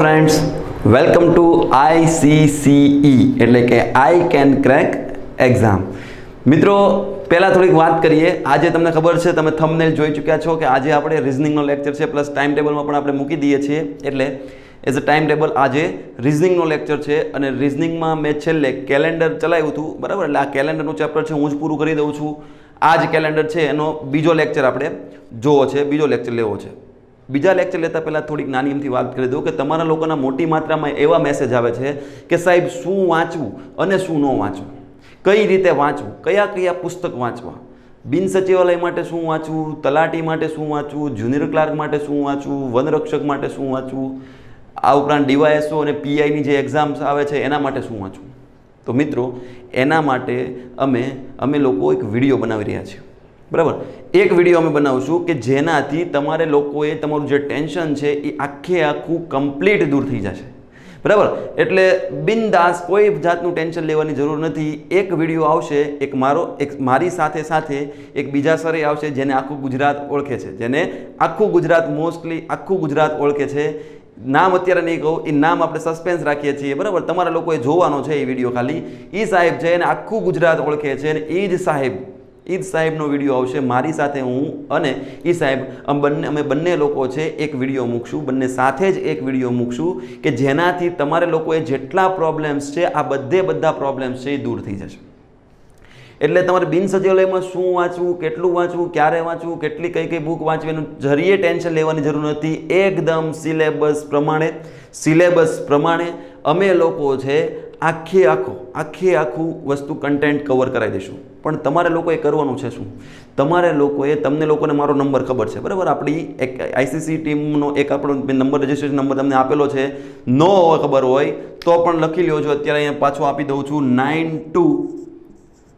Friends welcome to આઈસીસીઈ એટલે કે I can crack exam મિત્રો, પહેલાં થોડીક વાત કરીએ. આજે તમને ખબર છે, તમે થમને જોઈ ચૂક્યા છો કે આજે આપણે રિઝનિંગનો લેક્ચર છે પ્લસ ટાઈમ ટેબલમાં પણ આપણે મૂકી દઈએ છીએ. એટલે એઝ અ ટાઈમ ટેબલ આજે રિઝનિંગનો લેક્ચર છે, અને રિઝનિંગમાં મેં છેલ્લે કેલેન્ડર ચલાવ્યું હતું. બરાબર? એટલે આ કેલેન્ડરનું ચેપ્ટર છે, હું જ પૂરું કરી દઉં છું. આ જ કેલેન્ડર છે, એનો બીજો લેક્ચર આપણે જોવો છે, બીજો લેક્ચર લેવો છે. બીજા લેક્ચર લેતા પહેલાં થોડીક નાની વાત કરી દઉં કે તમારા લોકોના મોટી માત્રામાં એવા મેસેજ આવે છે કે સાહેબ શું વાંચવું અને શું ન વાંચવું? કઈ રીતે વાંચવું? કયા કયા પુસ્તક વાંચવા? બિન સચિવાલય માટે શું વાંચવું? તલાટી માટે શું વાંચવું? જુનિયર ક્લાર્ક માટે શું વાંચવું? વનરક્ષક માટે શું વાંચવું? આ ઉપરાંત ડીવાયએસઓ અને પીઆઈની જે એક્ઝામ્સ આવે છે એના માટે શું વાંચવું? તો મિત્રો, એના માટે અમે અમે લોકો એક વીડિયો બનાવી રહ્યા છીએ. બરાબર? એક વીડિયો અમે બનાવશું કે જેનાથી તમારે લોકોએ તમારું જે ટેન્શન છે એ આખે આખું કમ્પ્લીટ દૂર થઈ જશે. બરાબર? એટલે બિનદાસ કોઈ જાતનું ટેન્શન લેવાની જરૂર નથી. એક વીડિયો આવશે, એક મારો, એક મારી સાથે સાથે એક બીજા સરે આવશે જેને આખું ગુજરાત ઓળખે છે. જેને આખું ગુજરાત મોસ્ટલી આખું ગુજરાત ઓળખે છે. નામ અત્યારે નહીં કહું, એ નામ આપણે સસ્પેન્સ રાખીએ છીએ. બરાબર? તમારા લોકોએ જોવાનો છે એ વીડિયો ખાલી. એ સાહેબ છે એને આખું ગુજરાત ઓળખે છે અને એ જ સાહેબ જ સાહેબનો વીડિયો આવશે, મારી સાથે હું અને એ સાહેબ બંને, અમે બંને લોકો છે, એક વીડિયો મૂકશું, બંને સાથે જ એક વીડિયો મૂકશું કે જેનાથી તમારે લોકોએ જેટલા પ્રોબ્લેમ્સ છે, આ બધે બધા પ્રોબ્લેમ્સ છે એ દૂર થઈ જશે. એટલે તમારે બિન સચિવાલયમાં શું વાંચવું, કેટલું વાંચવું, ક્યારે વાંચવું, કેટલી કઈ કઈ બુક વાંચવી, એનું જરીએ ટેન્શન લેવાની જરૂર નથી. એકદમ સિલેબસ પ્રમાણે સિલેબસ પ્રમાણે અમે લોકો છે આખે આખો, આખે આખું વસ્તુ કન્ટેન્ટ કવર કરાવી દઈશું. પણ તમારે લોકોએ કરવાનું છે શું? તમારે લોકોએ, તમને લોકોને મારો નંબર ખબર છે, બરાબર? આપણી એક આઈસીસી ટીમનો એક આપણો નંબર રજિસ્ટ્રેશન નંબર તમને આપેલો છે. નો ખબર હોય, તો પણ લખી લ્યો. છો અત્યારે અહીંયા પાછો આપી દઉં છું nine two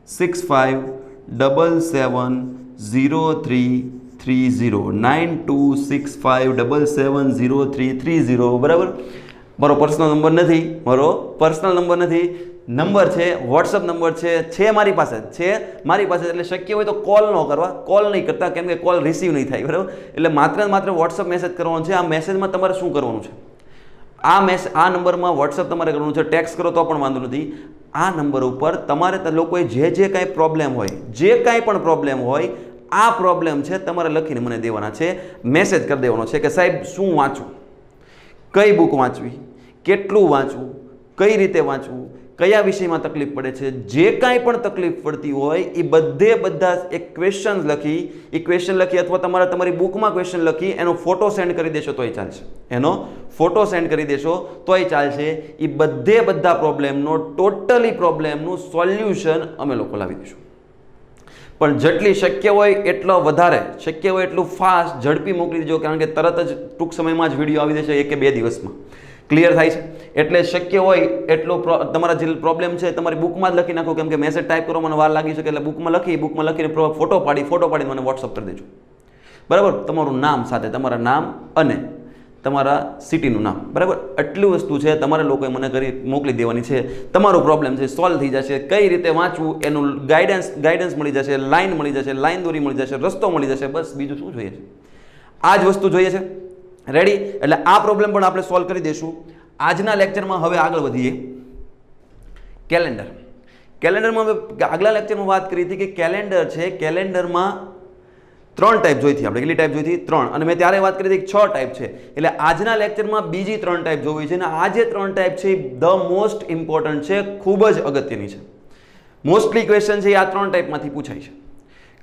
six five double seven zero three three zero nine two six five double seven zero three three zero બરાબર? મારો પર્સનલ નંબર નથી, મારો પર્સનલ નંબર નથી. નંબર છે વોટ્સઅપ નંબર છે છે મારી પાસે, છે મારી પાસે એટલે શક્ય હોય તો કોલ ન કરવા કોલ નહીં કરતા, કેમ કે કોલ રિસીવ નહીં થાય, બરાબર? એટલે માત્ર માત્ર વોટ્સઅપ મેસેજ કરવાનો છે, આ મેસેજમાં તમારે શું કરવાનું છે? આ મેસ આ નંબરમાં વોટ્સઅપ તમારે કરવાનું છે ટેક્સ કરો તો પણ વાંધો નથી. આ નંબર ઉપર તમારે લોકોએ જે જે કાંઈ પ્રોબ્લેમ હોય, જે કાંઈ પણ પ્રોબ્લેમ હોય, આ પ્રોબ્લેમ છે તમારે લખીને મને દેવાના છે મેસેજ કરી દેવાનો છે કે સાહેબ, શું વાંચવું કઈ બુક વાંચવી, કેટલું વાંચવું, કઈ રીતે વાંચવું, કયા વિષયમાં તકલીફ પડે છે, જે કાંઈ પણ તકલીફ પડતી હોય, એ બધે બધા એક ક્વેશ્ચન લખી, એ ક્વેશ્ચન લખી અથવા તમારા તમારી બુકમાં ક્વેશ્ચન લખી, એનો ફોટો સેન્ડ કરી દેશો તોય ચાલશે. એનો ફોટો સેન્ડ કરી દેશો તોય ચાલશે. એ બધે બધા પ્રોબ્લેમનો ટોટલી પ્રોબ્લેમનું સોલ્યુશન અમે લોકો લાવી દઈશું. પણ જેટલી શક્ય હોય એટલો વધારે. શક્ય હોય એટલું ફાસ્ટ ઝડપી મોકલી દેજો, કારણ કે તરત જ ટૂંક સમયમાં જ વીડિયો આવી જશે એક કે બે દિવસમાં. ક્લિયર થાય છે? એટલે શક્ય હોય એટલો તમારા જે પ્રોબ્લેમ છે, તમારી બુકમાં જ લખી નાખો, કેમ કે મેસેજ ટાઈપ કરવા મને વાર લાગી શકે, એટલે બુકમાં લખી બુકમાં લખીને ફોટો પાડી ફોટો પાડીને મને વોટ્સઅપ કરી દેજો. બરાબર? તમારું નામ સાથે, તમારા નામ અને તમારા સિટીનું નામ. બરાબર? આટલી વસ્તુ છે, તમારે લોકોએ મને કરી મોકલી દેવાની છે. તમારો પ્રોબ્લેમ છે સોલ્વ થઈ જશે. કઈ રીતે વાંચવું, એનું ગાઈડન્સ ગાઈડન્સ મળી જશે લાઈન મળી જશે લાઈન દોરી મળી જશે, રસ્તો મળી જશે, બસ બીજું શું જોઈએ છે? આ જ વસ્તુ જોઈએ છે. રેડી એટલે આ પ્રોબ્લેમ પણ આપણે સોલ્વ કરી દઈશું. આજના લેક્ચરમાં હવે આગળ વધીએ. કેલેન્ડર કેલેન્ડરમાં હવે આગલા લેક્ચરમાં વાત કરી હતી કે કેલેન્ડર છે કેલેન્ડરમાં ત્રણ ટાઈપ જોઈ હતી આપણે. કેટલી ટાઈપ જોઈ હતી? ત્રણ. અને મેં ત્યારે વાત કરી હતી છ ટાઈપ છે. એટલે આજના લેક્ચરમાં બીજી ત્રણ ટાઈપ જોવી છે. અને આ જે ત્રણ ટાઈપ છે ધ મોસ્ટ ઇમ્પોર્ટન્ટ છે, ખૂબ જ અગત્યની છે. મોસ્ટલી ક્વેશ્ચન છે, એ આ ત્રણ ટાઈપમાંથી પૂછાય છે.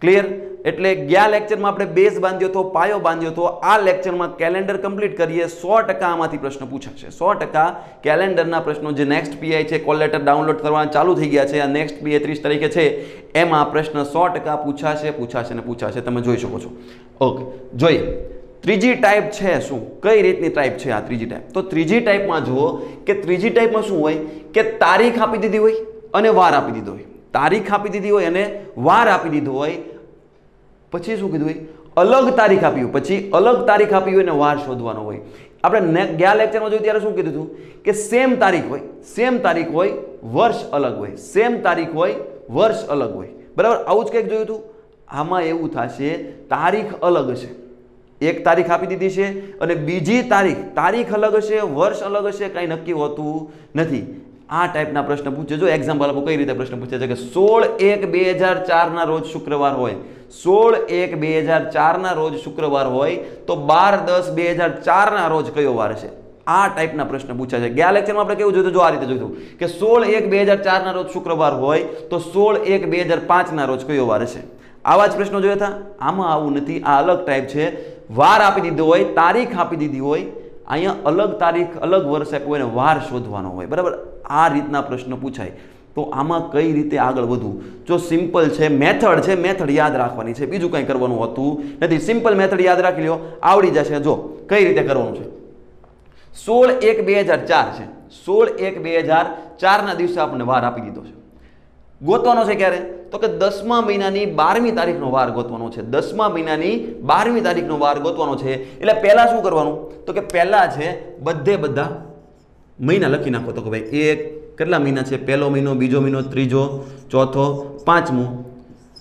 ક્લિયર એટલે ગયા લેક્ચરમાં આપણે બેઝ બાંધ્યો હતો, પાયો બાંધ્યો હતો. આ લેક્ચરમાં કેલેન્ડર કમ્પ્લીટ કરીએ, સો ટકા આમાંથી પ્રશ્ન પૂછાશે. સો ટકા કેલેન્ડરના પ્રશ્નો. જે નેક્સ્ટ પીઆઈ છે કોલ લેટર ડાઉનલોડ કરવાના ચાલુ થઈ ગયા છે. આ નેક્સ્ટ પીએ ત્રીસ તારીખે છે. એમાં પ્રશ્ન સો ટકા પૂછાશે પૂછાશે ને પૂછાશે. તમે જોઈ શકો છો. ઓકે જોઈએ. ત્રીજી ટાઈપ છે શું? કઈ રીતની ટાઈપ છે આ ત્રીજી ટાઈપ તો ત્રીજી ટાઈપમાં જુઓ કે ત્રીજી ટાઈપમાં શું હોય? કે તારીખ આપી દીધી હોય અને વાર આપી દીધો હોય. તારીખ આપી દીધી હોય અને વાર આપી દીધો હોય, પછી શું કીધું હોય? અલગ તારીખ આપી હોય. પછી અલગ તારીખ આપી હોય અને વાર શોધવાનો હોય. આપણે ગયા લેક્ચરમાં જોયું ત્યારે શું કીધું હતું? કે સેમ તારીખ હોય. સેમ તારીખ હોય, વર્ષ અલગ હોય. સેમ તારીખ હોય, વર્ષ અલગ હોય. બરાબર? આવું જ કંઈક જોયું હતું? આમાં એવું થશે, તારીખ અલગ હશે. એક તારીખ આપી દીધી છે અને બીજી તારીખ તારીખ અલગ હશે, વર્ષ અલગ હશે, કાંઈ નક્કી હોતું નથી. આ ટાઈપના પ્રશ્ન પૂછે. જો એક્ઝામ્પલ આપો, કઈ રીતે પ્રશ્ન પૂછે છે કે સોળ એક બે હજાર ચારના રોજ શુક્રવાર હોય. સોળ એક બે હજાર ચારના રોજ શુક્રવાર હોય, તો બાર દસ બે હજાર ચારના રોજ કયો વાર છે? આ ટાઈપના પ્રશ્ન પૂછ્યા છે. ગયા લેક્ચરમાં આપણે કેવું જોયું જો આ રીતે જોયું કે સોળ એક બે હજાર ચારના રોજ શુક્રવાર હોય, તો સોળ એક બે હજાર પાંચના રોજ કયો વાર છે? આવા જ પ્રશ્નો જોયા હતા? આમાં આવું નથી. આ અલગ ટાઈપ છે. વાર આપી દીધો હોય, તારીખ આપી દીધી હોય અહીંયા અલગ તારીખ, અલગ વર્ષ આપ્યું હોય ને વાર શોધવાનો હોય. બરાબર? આ રીતના પ્રશ્ન પૂછાય. તો આમાં કઈ રીતે આગળ વધવું? જો સિમ્પલ છે, મેથડ છે, મેથડ યાદ રાખવાની છે. બીજું કંઈ કરવાનું હોતું નથી. સિમ્પલ મેથડ યાદ રાખી લો આવડી જશે. જો, કઈ રીતે કરવાનું છે? સોળ એક બે હજાર ચાર છે. સોળ એક બે હજાર ચારના દિવસે આપણને વાર આપી દીધો છે. ગોતવાનો છે ક્યારે? તો કે દસમા મહિનાની બારમી તારીખનો વાર ગોતવાનો છે. દસમા મહિનાની બારમી તારીખનો વાર ગોતવાનો છે. એટલે પહેલાં શું કરવાનું? તો કે પહેલાં છે, બધે બધા મહિના લખી નાખો. તો કે ભાઈ, એક કેટલા મહિના છે? પહેલો મહિનો, બીજો મહિનો, ત્રીજો, ચોથો, પાંચમું,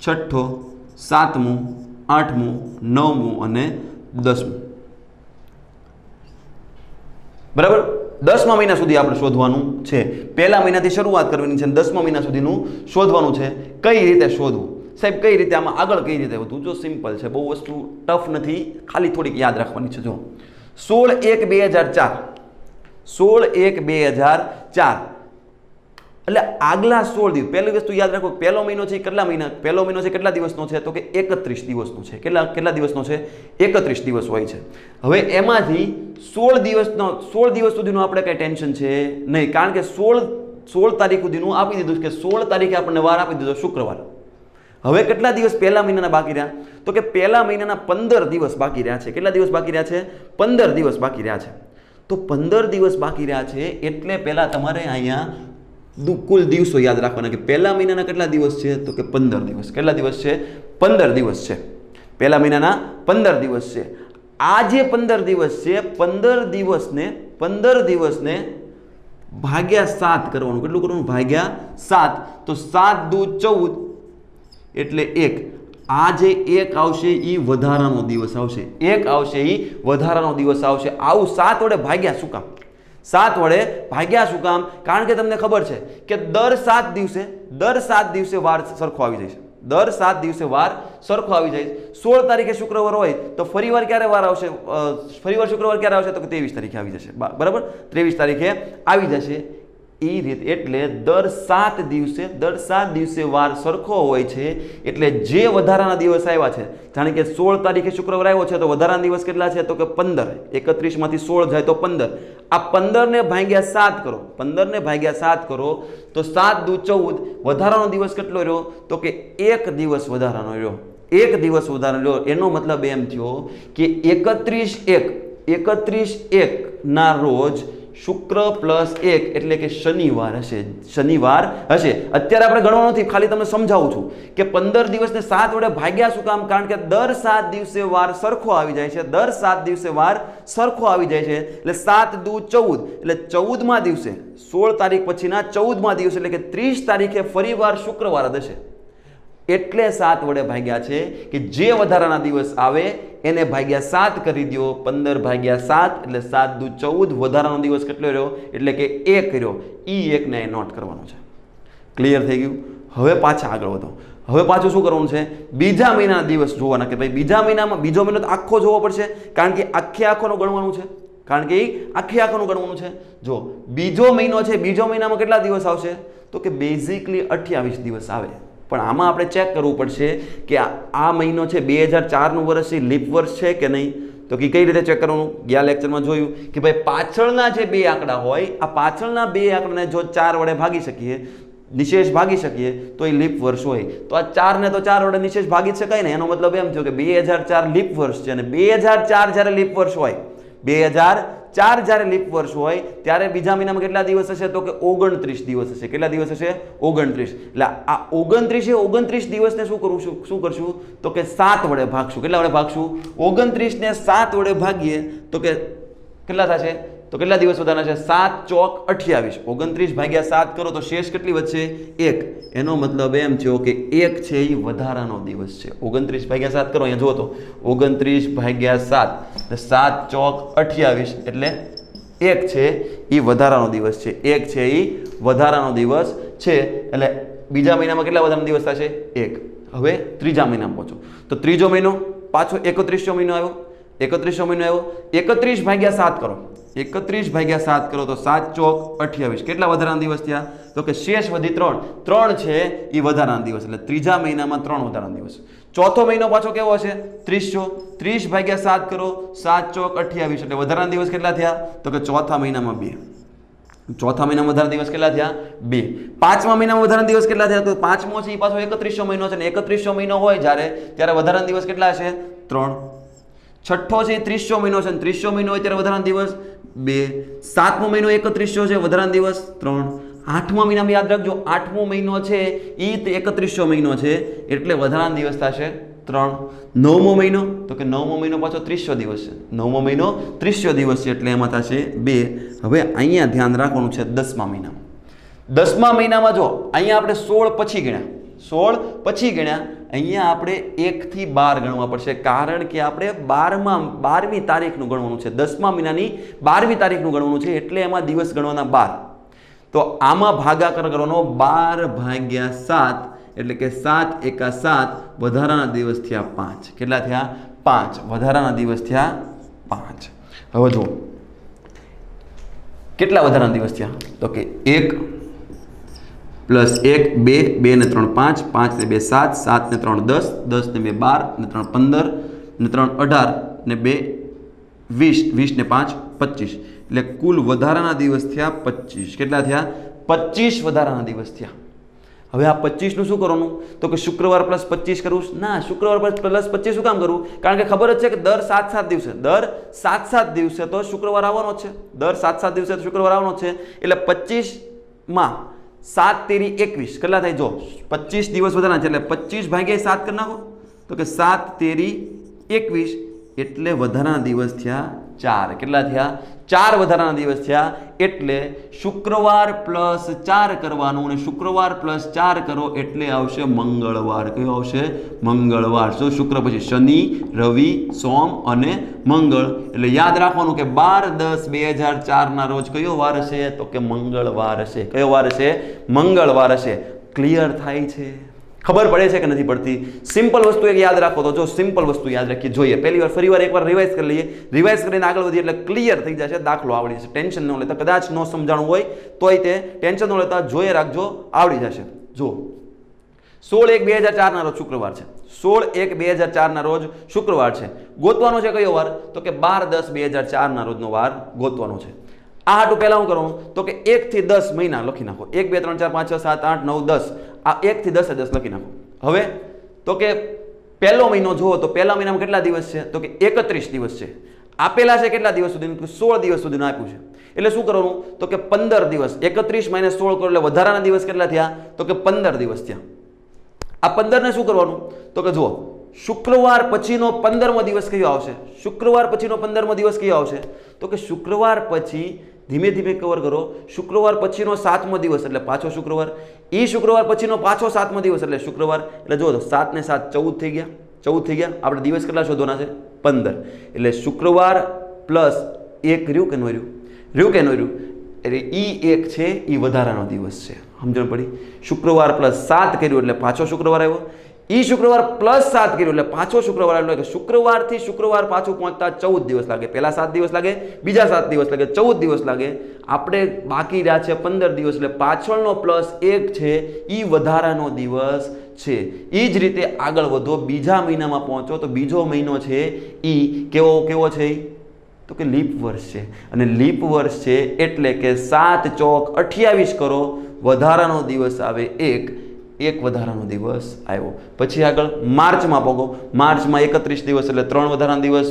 છઠ્ઠો, સાતમું, આઠમું, નવમું અને દસમું. બરાબર? દસમા મહિના સુધી આપણે શોધવાનું છે. પહેલા મહિનાથી શરૂઆત કરવાની છે દસમા મહિના સુધીનું શોધવાનું છે. કઈ રીતે શોધવું? સાહેબ, કઈ રીતે આમાં આગળ કઈ રીતે વધવું? જો સિમ્પલ છે, બહુ વસ્તુ ટફ નથી. ખાલી થોડીક યાદ રાખવાની છે, જો. સોળ એક બે હજાર ચાર. સોળ એક બે હજાર ચાર. એટલે આગલા સોળ દિવસ, પહેલી વસ્તુ યાદ રાખો, પહેલો મહિનો છે, કેટલા મહિના, પહેલો મહિનો છે, કેટલા દિવસનો છે, તો કે એકત્રીસ દિવસનો છે. કેટલા કેટલા દિવસનો છે? એકત્રીસ દિવસ હોય છે. હવે એમાંથી સોળ દિવસનો, સોળ દિવસ સુધીનું આપણે કંઈ ટેન્શન છે નહીં. કારણ કે સોળ સોળ તારીખ સુધીનું આપી દીધું કે સોળ તારીખે આપણને વાર આપી દીધો શુક્રવાર. હવે કેટલા દિવસ પહેલા મહિનાના બાકી રહ્યા? તો કે પહેલા મહિનાના પંદર દિવસ બાકી રહ્યા છે. કેટલા દિવસ બાકી રહ્યા છે? પંદર દિવસ બાકી રહ્યા છે. તો પંદર દિવસ બાકી રહ્યા છે એટલે પહેલાં તમારે અહીંયા કુલ દિવસો યાદ રાખવાના કે પહેલા મહિનાના કેટલા દિવસ છે? તો કે પંદર દિવસ. કેટલા દિવસ છે? પંદર દિવસ છે. પહેલા મહિનાના પંદર દિવસ છે. આ જે પંદર દિવસ છે, પંદર દિવસને પંદર દિવસને ભાગ્યા સાત કરવાનું. કેટલું કરવાનું? ભાગ્યા સાત. તો સાત દુ ચૌદ એટલે એક આ જે એક આવશે એ વધારાનો દિવસ આવશે. એક આવશે એ વધારાનો દિવસ આવશે. આવું સાત વડે ભાગ્યા શું કામ? સાત વડે ભાગ્યા શું કામ? કારણ કે તમને ખબર છે કે દર સાત દિવસે, દર સાત દિવસે વાર સરખો આવી જાય છે. દર સાત દિવસે વાર સરખો આવી જાય. સોળ તારીખે શુક્રવાર હોય તો ફરીવાર ક્યારે વાર આવશે? ફરીવાર શુક્રવાર ક્યારે આવશે? તો કે ત્રેવીસ તારીખે આવી જશે. બરાબર? ત્રેવીસ તારીખે આવી જશે. એ રીત એટલે દર સાત દિવસે, દર સાત દિવસે વાર સરખો હોય છે, એટલે જે વધારાના દિવસ આવ્યા છે, જાણે કે સોળ તારીખે શુક્રવાર આવ્યો છે, તો વધારાના દિવસ કેટલા છે? તો કે પંદર. એકત્રીસમાંથી સોળ જાય તો પંદર. આ પંદરને ભાગ્યા સાત કરો. પંદરને ભાગ્યા સાત કરો, તો સાત દુ ચૌદ. વધારાનો દિવસ કેટલો રહ્યો? તો કે એક દિવસ વધારાનો રહ્યો. એક દિવસ વધારાનો રહ્યો. એનો મતલબ એમ થયો કે એકત્રીસ એક. એકત્રીસ એકના રોજ શુક્ર પ્લસ એક એટલે કે શનિવાર હશે. શનિવાર હશે. અત્યારે આપણે ગણવાનું નથી, ખાલી તમને સમજાવું છું કે પંદર દિવસને સાત વડે ભાગ્યા શું કામ? કારણ કે દર સાત દિવસે વાર સરખો આવી જાય છે. દર સાત દિવસે વાર સરખો આવી જાય છે. એટલે સાત દુ ચૌદ. એટલે ચૌદમાં દિવસે સોળ તારીખ પછીના ચૌદમાં દિવસે એટલે કે ત્રીસ તારીખે ફરીવાર શુક્રવાર જ હશે. એટલે સાત વડે ભાગ્યા છે કે જે વધારાના દિવસ આવે, એને ભાગ્યા સાત કરી દો પંદર ભાગ્યા સાત, એટલે સાત દુ ચૌદ. વધારાનો દિવસ કેટલો રહ્યો? એટલે કે એક રહ્યો. એ એકને નોટ કરવાનો છે. ક્લિયર થઈ ગયું? હવે પાછા આગળ વધો. હવે પાછું શું કરવાનું છે? બીજા મહિનાના દિવસ જોવાના કે ભાઈ બીજા મહિનામાં, બીજો મહિનો તો આખો જોવો પડશે. કારણ કે આખે આખોનું ગણવાનું છે. કારણ કે એ આખે આખોનું ગણવાનું છે. જો બીજો મહિનો છે, બીજો મહિનામાં કેટલા દિવસ આવશે? તો કે બેઝિકલી અઠ્યાવીસ દિવસ આવે. પણ આમાં આપણે ચેક કરવું પડશે કે આ મહિનો છે બે હજાર ચારનું વર્ષ છે લીપ વર્ષ છે કે નહીં? તો કે કઈ રીતે ચેક કરવાનું? ગયા લેક્ચરમાં જોયું કે ભાઈ પાછળના જે બે આંકડા હોય, આ પાછળના બે આંકડાને જો ચાર વડે ભાગી શકીએ, નિશેષ ભાગી શકીએ, તો એ લીપ વર્ષ હોય. તો આ ચારને તો ચાર વડે નિશેષ ભાગી શકાય ને? એનો મતલબ એમ થયો કે બે હજાર ચાર લીપ વર્ષ છે અને બે હજાર ચાર જ્યારે લીપ વર્ષ હોય બે હજાર ચાર જ્યારે લીપ વર્ષ હોય, ત્યારે બીજા મહિનામાં કેટલા દિવસ હશે? તો કે ઓગણત્રીસ દિવસ હશે. કેટલા દિવસ હશે? ઓગણત્રીસ. એટલે આ ઓગણત્રીસે ઓગણત્રીસ દિવસને શું કરું છું? શું કરશું? તો કે સાત વડે ભાગશું. કેટલા વડે ભાગશું? ઓગણત્રીસને સાત વડે ભાગીએ, તો કે કેટલા થશે? તો કેટલા દિવસ વધારાના છે? સાત ચોક અઠ્યાવીસ. ઓગણત્રીસ ભાગ્યા સાત કરો તો શેષ કેટલી વધશે? એક. એનો મતલબ એમ થયો કે એક છે એ વધારાનો દિવસ છે. ઓગણત્રીસ ભાગ્યા સાત કરો, અહીંયા જુઓ તો. ઓગણત્રીસ ભાગ્યા સાત. સાત ચોક અઠ્યાવીસ એટલે એક છે એ વધારાનો દિવસ છે. એક છે એ વધારાનો દિવસ છે. એટલે બીજા મહિનામાં કેટલા વધારાનો દિવસ થશે? એક. હવે ત્રીજા મહિનામાં પહોંચો. તો ત્રીજો મહિનો, પાછો એકત્રીસો મહિનો આવ્યો. એકત્રીસો મહિનો આવ્યો. એકત્રીસ ભાગ્યા સાત કરો. એકત્રીસ ભાગ્યા સાત કરો તો સાત ચોક અઠ્યાવીસ. કેટલા વધારાના દિવસ થયા? તો કે શેષ વધી ત્રણ. ત્રણ છે એ વધારાના દિવસ. એટલે ત્રીજા મહિનામાં ત્રણ વધારાના દિવસ. ચોથો મહિનો પાછો કેવો હશે? ત્રીસો ત્રીસ ભાગ્યા સાત કરો. સાત ચોક અઠ્યાવીસ. એટલે વધારાના દિવસ કેટલા થયા? તો કે ચોથા મહિનામાં બે. ચોથા મહિનામાં વધારે દિવસ કેટલા થયા? બે. પાંચમા મહિનામાં વધારાના દિવસ કેટલા થયા? તો પાંચમો છે એ પાછો એકત્રીસો મહિનો છે. ને એકત્રીસો મહિનો હોય જ્યારે, ત્યારે વધારાના દિવસ કેટલા હશે? ત્રણ. છઠ્ઠો છે ત્રીસો મહિનો છે ત્રીસો મહિનો હોય ત્યારે વધારાના દિવસ. બે. સાતમો મહિનો એકત્રીસો છે, વધારાના દિવસ. ત્રણ. આઠમા મહિનામાં યાદ રાખજો, આઠમો મહિનો છે એ એકત્રીસો મહિનો છે, એટલે વધારાના દિવસ થશે ત્રણ. નવમો મહિનો, તો કે નવમો મહિનો પાછો ત્રીસો દિવસ છે. નવમો મહિનો ત્રીસો દિવસ છે, એટલે એમાં થશે બે. હવે અહીંયા ધ્યાન રાખવાનું છે દસમા મહિનામાં. દસમા મહિનામાં જો, અહીંયા આપણે સોળ પછી ગણ્યા. સોળ, પછી ગણ્યા. અહીંયા આપણે એકથી બાર ગણવા પડશે, કારણ કે આપણે બારમા, બારમી તારીખનું ગણવાનું છે. દસમા મહિનાની બારમી તારીખનું ગણવાનું છે, એટલે એમાં દિવસ ગણવાના બાર. તો આમાં ભાગાકાર કરવાનો બાર ભાગ્યા સાત, એટલે કે સાત એકા સાત, વધારાના દિવસ થયા પાંચ. કેટલા થયા? પાંચ. વધારાના દિવસ થયા પાંચ. હવે જુઓ. કેટલા વધારાના દિવસ થયા? તો કે એક પ્લસ એક, બે બે ને ત્રણ પાંચ પાંચ ને બે સાત સાત ને ત્રણ દસ દસ ને બે બાર, ને ત્રણ પંદર, ને ત્રણ અઢાર, ને બે વીસ વીસ ને પાંચ, પચીસ. એટલે કુલ વધારાના દિવસ થયા પચીસ. કેટલા થયા? પચીસ વધારાના દિવસ થયા. હવે આ પચીસનું શું કરવાનું? તો કે શુક્રવાર પ્લસ પચીસ કરવું? ના, શુક્રવાર પ્લસ પચીસ શું કામ કરવું? કારણ કે ખબર જ છે કે દર સાત સાત દિવસે, દર સાત સાત દિવસે તો શુક્રવાર આવવાનો છે. દર સાત સાત દિવસે તો શુક્રવાર આવવાનો છે. એટલે પચીસમાં સાત તેરી એકવીસ. કેટલા થાય? જો, પચીસ દિવસ વધારાના છે, એટલે પચીસ ભાગ્યા સાત કરી નાખો. તો કે સાત તેરી એકવીસ, એટલે વધારાના દિવસ થયા ચાર. કેટલા થયા? ચાર વધારાના દિવસ થયા. એટલે શુક્રવાર પ્લસ ચાર કરવાનું અને શુક્રવાર પ્લસ ચાર કરો એટલે આવશે મંગળવાર. કયો આવશે? મંગળવાર. શું શુક્ર પછી શનિ, રવિ, સોમ અને મંગળ. એટલે યાદ રાખવાનું કે બાર, દસ, બે હજાર ચારના રોજ કયો વાર હશે? તો કે મંગળવાર હશે. કયો વાર હશે? મંગળવાર હશે. ક્લિયર થાય છે? ખબર પડે છે કે નથી પડતી? સિમ્પલ વસ્તુ એક યાદ રાખો તો જો સિમ્પલ વસ્તુ યાદ રાખીએ, જોઈએ. પહેલી વાર ફરી વાર એકવાર રિવાઇઝ કરી લઈએ. રિવાઇઝ કરીને આગળ વધીએ એટલે ક્લિયર થઈ જશે, દાખલો આવડી જશે. ટેન્શન ન લેતા કદાચ ન સમજાણું હોય, તોય તે ટેન્શન ન લેતા જોઈએ રાખજો, આવડી જશે. જો. સોળ એક બે હજાર ચારના રોજ શુક્રવાર છે. સોળ એક બે હજાર ચારના રોજ શુક્રવાર છે. ગોતવાનો છે કયો વાર? તો કે બાર દસ બે હજાર ચારના રોજનો વાર ગોતવાનો છે. આ હાટું પહેલાં હું કરું? તો કે એકથી દસ મહિના લખી નાખો. એક, બે, ત્રણ, ચાર, પાંચ, છ, સાત, આઠ, નવ, દસ. આ એકથી દસ દસ લખી નાખો. હવે? તો કે પહેલો મહિનો જુઓ તો પહેલા મહિનામાં કેટલા દિવસ છે? તો કે એકત્રીસ દિવસ છે. આપેલા છે કેટલા દિવસ સુધીનું સોળ દિવસ સુધીનું આપ્યું છે. એટલે શું કરવાનું? તો કે પંદર દિવસ. એકત્રીસ માઇનસ સોળ કરો એટલે વધારાના દિવસ કેટલા થયા? તો કે પંદર દિવસ થયા. આ પંદરને શું કરવાનું? તો કે જુઓ, શુક્રવાર પછીનો પંદરમો દિવસ કયો આવશે? શુક્રવાર પછીનો પંદરમો દિવસ કયો આવશે? તો કે શુક્રવાર પછી ધીમે ધીમે કવર કરો. શુક્રવાર પછીનો સાતમો દિવસ એટલે પાછો શુક્રવાર. એ શુક્રવાર પછીનો પાછો સાતમો દિવસ એટલે શુક્રવાર. એટલે જો સાત ને સાત ચૌદ થઈ ગયા. ચૌદ થઈ ગયા. આપણે દિવસ કેટલા શોધવાના છે? પંદર. એટલે શુક્રવાર પ્લસ એક રહ્યું કે ન રહ્યું? રહ્યું કે ન રહ્યું? એટલે એ એક છે એ વધારાનો દિવસ છે. સમજણ પડી? શુક્રવાર પ્લસ સાત કર્યું એટલે પાછો શુક્રવાર આવ્યો. ઈ શુક્રવાર પ્લસ સાત કર્યું, એટલે પાછો શુક્રવાર એટલે શુક્રવારથી શુક્રવાર પાછું પહોંચતા ચૌદ દિવસ લાગે. પહેલા સાત દિવસ લાગે, બીજા સાત દિવસ લાગે, ચૌદ દિવસ લાગે. આપણે બાકી રહ્યા છે પંદર દિવસ, એટલે પાછળનો પ્લસ એક છે, ઈ વધારાનો દિવસ છે. એ જ રીતે આગળ વધો, બીજા મહિનામાં પહોંચો, તો બીજો મહિનો છે ઈ. કેવો કેવો છે તો કે લીપ વર્ષ છે. અને લીપ વર્ષ છે એટલે કે સાત ચોક અઠ્યાવીસ કરો, વધારાનો દિવસ આવે એક. એક વધારાનો દિવસ આવ્યો. પછી આગળ માર્ચમાં પગો માર્ચમાં એકત્રીસ દિવસ એટલે ત્રણ વધારાના દિવસ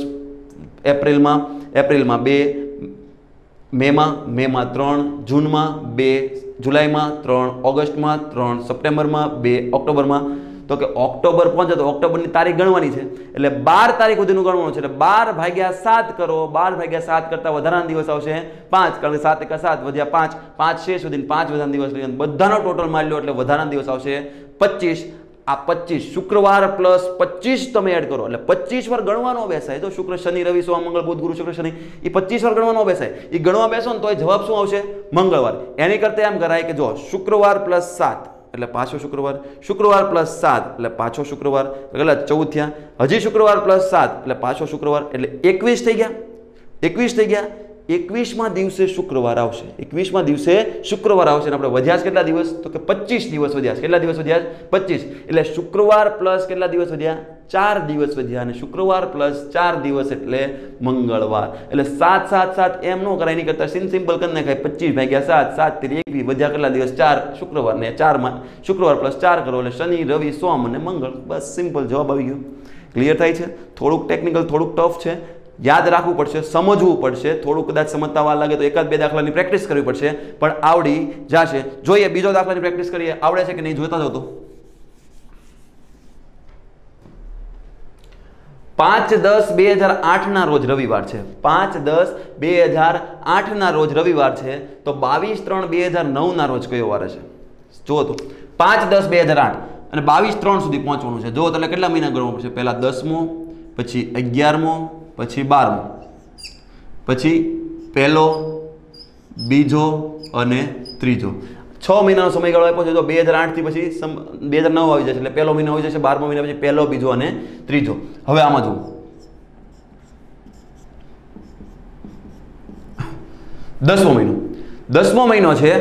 એપ્રિલમાં. એપ્રિલમાં બે, મેમાં મેમાં ત્રણ, જૂનમાં બે, જુલાઈમાં ત્રણ, ઓગસ્ટમાં ત્રણ, સપ્ટેમ્બરમાં બે, ઓક્ટોબરમાં તો કે ઓક્ટોબર પહોંચે તો ઓક્ટોબરની તારીખ ગણવાની છે. એટલે બાર તારીખ સુધીનું ગણવાનું છે. એટલે બાર ભાગ્યા સાત કરો, બાર ભાગ્યા સાત કરતાં વધારાના દિવસ આવશે. પાંચ, કારણ કે સાત એકા સાત વધ્યા પાંચ. પાંચ છે સુધી પાંચ વધારાના દિવસ બધાનો ટોટલ મારી લો એટલે વધારાના દિવસ આવશે. પચીસ. આ પચીસ શુક્રવાર પ્લસ પચીસ તમે એડ કરો. એટલે પચીસ વાર ગણવાનો બેસાય. તો શુક્ર, શનિ, રવિ, સોમ, મંગળ, બુધ, ગુરુ, શુક્ર, શનિ એ પચીસ વાર ગણવાનો બેસાય. એ ગણવા બેસો ને તો એ જવાબ શું આવશે? મંગળવાર. એની કરતાં એમ કરાય કે જો શુક્રવાર પ્લસ સાત. એટલે પાછો શુક્રવાર શુક્રવાર પ્લસ સાત, એટલે પાછો શુક્રવાર એટલે ચૌદ થયા. હજી શુક્રવાર પ્લસ સાત, એટલે પાછો શુક્રવાર, એટલે એકવીસ થઈ ગયા. એકવીસ થઈ ગયા. એકવીસમાં દિવસે શુક્રવાર આવશે. એકવીસમાં દિવસે શુક્રવાર આવશે. અને આપણે વધ્યા કેટલા દિવસ? તો કે પચીસ દિવસ વધ્યા છે. કેટલા દિવસ વધ્યા પચીસ એટલે શુક્રવાર પ્લસ કેટલા દિવસ વધ્યા? ચાર દિવસ વધ્યા. અને શુક્રવાર પ્લસ ચાર દિવસ એટલે મંગળવાર. એટલે સાત સાત સાત એમ ન કરાય. એની કરતા સિન સિમ્પલ કરી નાખાય. પચીસ ભાગ્યા સાત સાત ત્રી એકવીસ. વધ્યા કેટલા દિવસ? ચાર. શુક્રવાર ને ચારમાં. શુક્રવાર પ્લસ ચાર કરો એટલે શનિ, રવિ, સોમ અને મંગળ. બસ સિમ્પલ જવાબ આવી ગયો. ક્લિયર થાય છે? થોડુંક ટેકનિકલ થોડુંક ટફ છે. યાદ રાખવું પડશે, સમજવું પડશે. થોડું કદાચ સમજતા વાર લાગે તો એકાદ બે દાખલાની પ્રેક્ટિસ કરવી પડશે. પણ આવડી જશે. જોઈએ, બીજો દાખલાની પ્રેક્ટિસ કરીએ. આવડે છે કે નહીં? જોતા જતો પાંચ દસ બે હજાર આઠના રોજ રવિવાર છે. પાંચ દસ બે હજાર આઠના રોજ રવિવાર છે. તો બાવીસ ત્રણ બે હજાર નવના રોજ કયો વાર છે જુઓ તો. પાંચ દસ બે હજાર આઠ. અને બાવીસ ત્રણ સુધી પહોંચવાનું છે. જુઓ એટલે કેટલા મહિના ગણવું પડશે? પહેલાં દસમો, પછી અગિયારમો પછી બારમો. પછી પહેલો, બીજો અને ત્રીજો. છ મહિનાનો સમયગાળો આપ્યો છે તો બે હજાર આઠથી પછી બે હજાર નવ આવી જશે એટલે પહેલો મહિનો આવી જશે, બારમો મહિના પછી પહેલો, બીજો અને ત્રીજો. હવે આમાં જુઓ. દસમો મહિનો. દસમો મહિનો છે,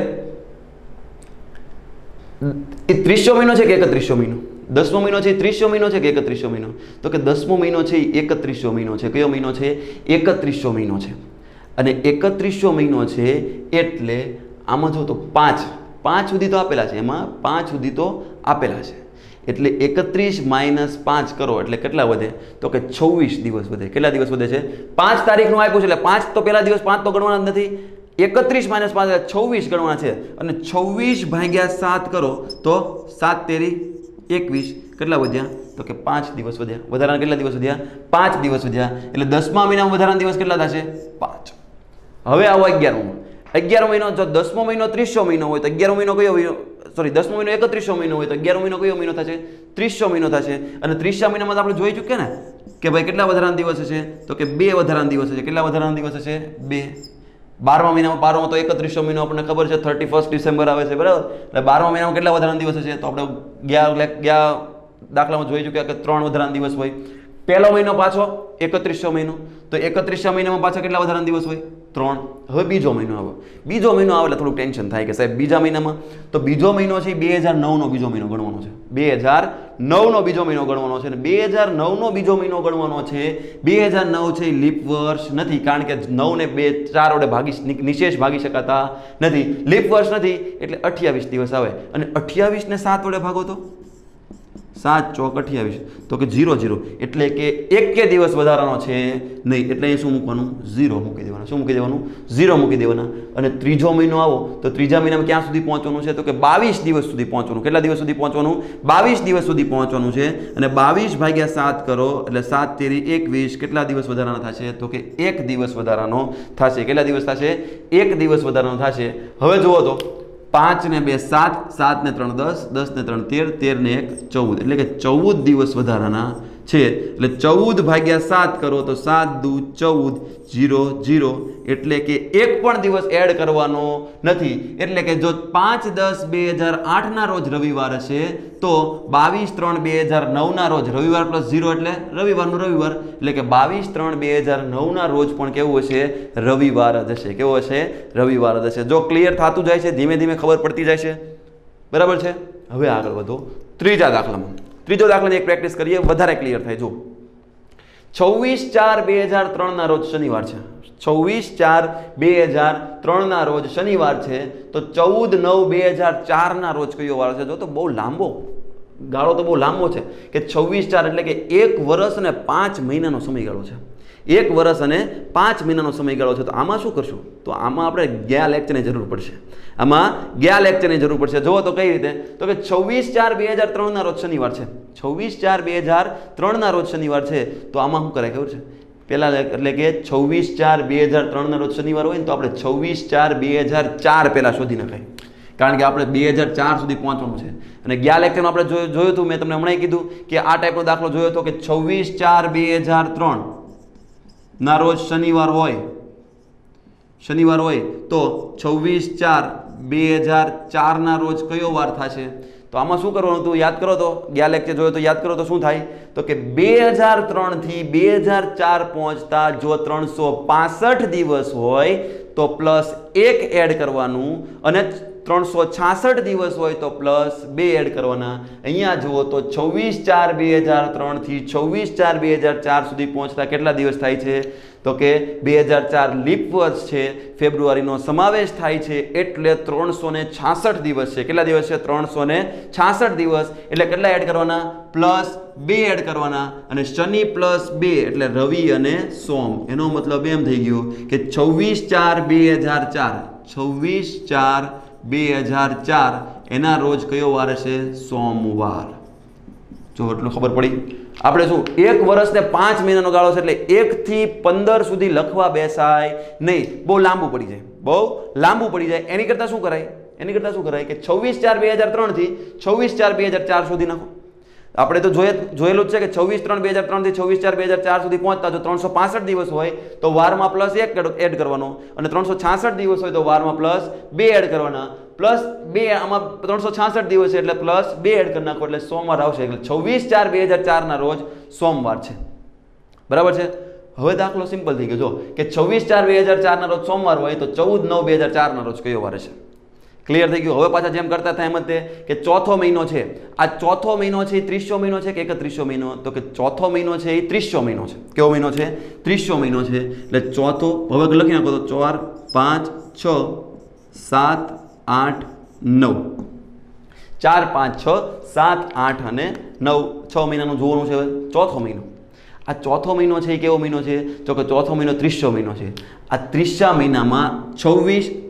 એ ત્રીસો મહિનો છે કે એકત્રીસો મહિનો? દસમો મહિનો છે ત્રીસો મહિનો છે કે એકત્રીસો મહિનો? તો કે દસમો મહિનો છે એ એકત્રીસો મહિનો છે. કયો મહિનો છે? એકત્રીસો મહિનો છે. અને એકત્રીસો મહિનો છે એટલે આમાં જો તો પાંચ. પાંચ સુધી તો આપેલા છે. એમાં પાંચ સુધી તો આપેલા છે. એટલે એકત્રીસ માઇનસ પાંચ કરો એટલે કેટલા વધે? તો કે છવ્વીસ દિવસ વધે. કેટલા દિવસ વધે છે? પાંચ તારીખનું આપ્યું છે એટલે પાંચ તો પહેલા દિવસ પાંચ તો ગણવાના જ નથી. એકત્રીસ માઇનસ પાંચ છવ્વીસ ગણવાના છે. અને છવ્વીસ ભાગ્યા સાત કરો તો સાત તેરી એકવીસ, કેટલા વધ્યા? તો કે પાંચ દિવસ વધ્યા. વધારાના કેટલા દિવસ વધ્યા? પાંચ દિવસ વધ્યા. એટલે દસમા મહિનામાં વધારાના દિવસ કેટલા થશે? પાંચ. હવે આવો અગિયારમો. અગિયાર મહિનો, જો દસમો મહિનો ત્રીસો મહિનો હોય, તો અગિયારમો મહિનો કયો મહિનો? સોરી દસમો મહિનો એકત્રીસો મહિનો હોય, તો અગિયાર મહિનો કયો મહિનો થશે? ત્રીસો મહિનો થશે. અને ત્રીસા મહિનામાં આપણે જોઈ ચૂક્યા ને, કે ભાઈ કેટલા વધારાના દિવસ હશે? તો કે બે વધારાના દિવસ હશે. કેટલા વધારાના દિવસ હશે? બે. બારમા મહિનામાં બારમો તો એકત્રીસો મહિનો આપણને ખબર છે થર્ટી ફર્સ્ટ ડિસેમ્બર આવે છે, બરાબર? એટલે બારમા મહિનામાં કેટલા વધારાના દિવસ છે? તો આપણે ગયા ગયા દાખલામાં જોઈ ચૂક્યા કે ત્રણ વધારાના દિવસ હોય. પહેલો મહિનો પાછો એકત્રીસો મહિનો. તો એકત્રીસો મહિનામાં પાછા કેટલા વધારાના દિવસ હોય? ત્રણ. હવે બીજો મહિનો આવે. બીજો મહિનો આવે એટલે થોડુંક ટેન્શન થાય કે સાહેબ, બીજા મહિનામાં તો બીજો મહિનો છે બે હજાર નવનો બીજો મહિનો ગણવાનો છે. બે હજાર નવનો બીજો મહિનો ગણવાનો છે અને બે હજાર નવનો બીજો મહિનો ગણવાનો છે. બે હજાર નવ છે લીપ વર્ષ નથી, કારણ કે નવને બે, ચાર વડે ભાગી નિશેષ ભાગી શકાતા નથી. લીપ વર્ષ નથી, એટલે અઠ્યાવીસ દિવસ આવે. અને અઠ્યાવીસને સાત વડે ભાગો તો? સાત ચોક અઠ્યાવીસ તો કે જીરો ઝીરો. એટલે કે એક દિવસ વધારાનો છે નહીં, એટલે એ શું મૂકવાનું? ઝીરો મૂકી દેવાના. શું મૂકી દેવાનું? ઝીરો મૂકી દેવાના. અને ત્રીજો મહિનો આવો, તો ત્રીજા મહિનામાં ક્યાં સુધી પહોંચવાનું છે? તો કે બાવીસ દિવસ સુધી પહોંચવાનું. કેટલા દિવસ સુધી પહોંચવાનું? બાવીસ દિવસ સુધી પહોંચવાનું છે. અને બાવીસ ભાગ્યા સાત કરો, એટલે સાત તેરી એકવીસ. કેટલા દિવસ વધારાના થશે? તો કે એક દિવસ વધારાનો થશે. કેટલા દિવસ થશે? એક દિવસ વધારાનો થશે. હવે જુઓ તો પાંચ ને બે સાત સાત ને ત્રણ દસ દસ ને ત્રણ તેર તેર ને એક, ચૌદ. એટલે કે ચૌદ દિવસ વધારાના છે એટલે ચૌદ ભાગ્યા સાત કરો તો સાત દુ ચૌદ જીરો જીરો. એટલે કે એક પણ દિવસ એડ કરવાનો નથી. એટલે કે જો પાંચ દસ બે હજાર આઠના રોજ રવિવાર હશે, તો બાવીસ ત્રણ બે હજાર નવના રોજ રવિવાર પ્લસ ઝીરો એટલે રવિવારનું રવિવાર. એટલે કે બાવીસ ત્રણ બે હજાર નવના રોજ પણ કેવું હશે? રવિવાર જ હશે. કેવો હશે? રવિવાર જ હશે. જો ક્લિયર થતું જાય છે, ધીમે ધીમે ખબર પડતી જાય છે. બરાબર છે? હવે આગળ વધો. ત્રીજા દાખલામાં. ત્રીજો દાખલાની એક પ્રેક્ટિસ કરીએ, વધારે ક્લિયર થાય. જો છવ્વીસ ચાર બે હજાર ત્રણના રોજ શનિવાર છે. છવ્વીસ ચાર બે હજાર ત્રણના રોજ શનિવાર છે, તો ચૌદ નવ બે હજાર ચારના રોજ કયો વાર છે? જો તો બહુ લાંબો. ગાળો તો બહુ લાંબો છે. કે છવ્વીસ ચાર એટલે કે એક વર્ષ અને પાંચ મહિનાનો સમયગાળો છે. એક વર્ષ અને પાંચ મહિનાનો સમયગાળો છે, તો આમાં શું કરશું? તો આમાં આપણે ગયા લેક્ચરની જરૂર પડશે. આમાં ગયા લેક્ચરની જરૂર પડશે. જુઓ તો કઈ રીતે? તો કે છવ્વીસ ચાર બે હજાર ત્રણના રોજ શનિવાર છે. છવ્વીસ ચાર બે હજાર ત્રણના રોજ શનિવાર છે. તો આમાં શું કરાય ખબર છે? પહેલાં એટલે કે છવ્વીસ ચાર બે હજાર ત્રણના રોજ શનિવાર હોય ને તો આપણે છવ્વીસ ચાર બે હજાર ચાર પહેલાં શોધી નખાય. કારણ કે આપણે બે હજાર ચાર સુધી પહોંચવાનું છે. અને ગયા લેક્ચરમાં આપણે જોયું જોયું હતું, મેં તમને હમણાં કીધું કે આ ટાઈપનો દાખલો જોયો હતો કે છવ્વીસ ચાર બે હજાર ત્રણ. ના રોજ શનિવાર હોય શનિવાર હોય, તો છવ્વીસ ચાર બે હજાર ચારના રોજ કયો વાર થશે? તો આમાં શું કરવાનું હતું? યાદ કરો તો, ગયા લેક્ચર જોયો તો યાદ કરો તો શું થાય? તો કે બે હજાર ત્રણથી બે હજાર ચાર પહોંચતા જો ત્રણસો પાસઠ દિવસ હોય, તો પ્લસ એક એડ કરવાનું અને ત્રણસો છાસઠ દિવસ હોય તો પ્લસ બે એડ કરવાના. અહીંયા જુઓ તો છવ્વીસ ચાર બે હજાર ત્રણથી છવ્વીસ ચાર બે હજાર ચાર સુધી પહોંચતા કેટલા દિવસ થાય છે? તો કે બે હજાર ચાર લીપ વર્ષ છે, ફેબ્રુઆરીનો સમાવેશ થાય છે, એટલે ત્રણસો છાસઠ દિવસ છે. કેટલા દિવસ છે? ત્રણસો ને છાસઠ દિવસ. એટલે કેટલા એડ કરવાના? પ્લસ બે એડ કરવાના. અને શનિ પ્લસ બે, એટલે રવિ અને સોમ. એનો મતલબ એમ થઈ ગયો કે છવ્વીસ ચાર બે હજાર ચાર. છવ્વીસ ચાર બે હજાર ચાર, એના રોજ કયો વાર છે સોમવાર. જો, એટલું ખબર પડી. આપણે શું, એક વર્ષને પાંચ મહિનાનો ગાળો છે એટલે એકથી પંદર સુધી લખવા બેસાય નહીં. બહુ લાંબુ પડી જાય. બહુ લાંબુ પડી જાય. એની કરતાં શું કરાય? એની કરતાં શું કરાય કે છવ્વીસ ચાર બે હજાર ત્રણથી છવ્વીસ ચાર બે હજાર ચાર સુધી નાખો. આપણે તો જોઈએ જોયેલું જ છે કે છવ્વીસ ત્રણ બે હજાર ત્રણથી છવ્વીસ ચાર બે હજાર ચાર સુધી પહોંચતા જો ત્રણસો દિવસ હોય, તો વારમાં પ્લસ એક એડ કરવાનો. અને ત્રણસો છાસઠ દિવસ હોય તો વારમાં પ્લસ બે એડ કરવાના. પ્લસ બે, આમાં ત્રણસો છાસઠ દિવસ છે એટલે પ્લસ બે એડ કરી નાખો એટલે સોમવાર આવશે. એટલે છવ્વીસ ચાર બે હજાર ચારના રોજ સોમવાર છે. બરાબર છે? હવે દાખલો સિમ્પલ થઈ ગયો. જો કે છવ્વીસ ચાર બે હજાર ચારના રોજ સોમવાર હોય તો ચૌદ નવ બે હજાર ચારના રોજ કયો વાર છે ક્લિયર થઈ ગયું? હવે પાછા જેમ કરતા હતા એમ જ તે કે ચોથો મહિનો છે. આ ચોથો મહિનો છે એ ત્રીસો મહિનો છે કે એકત્રીસો મહિનો? તો કે ચોથો મહિનો છે એ ત્રીસો મહિનો છે. કેવો મહિનો છે? ત્રીસો મહિનો છે. એટલે ચોથો, હવે લખી નાખો તો ચાર, પાંચ, છ, સાત, આઠ, નવ. ચાર, પાંચ, છ, સાત, આઠ અને નવ. છ મહિનાનું જોવાનું છે ચોથો મહિનો. આ ચોથો મહિનો છે એ કેવો મહિનો છે? તો કે ચોથો મહિનો ત્રીસો મહિનો છે. આ ત્રીસા મહિનામાં છવ્વીસ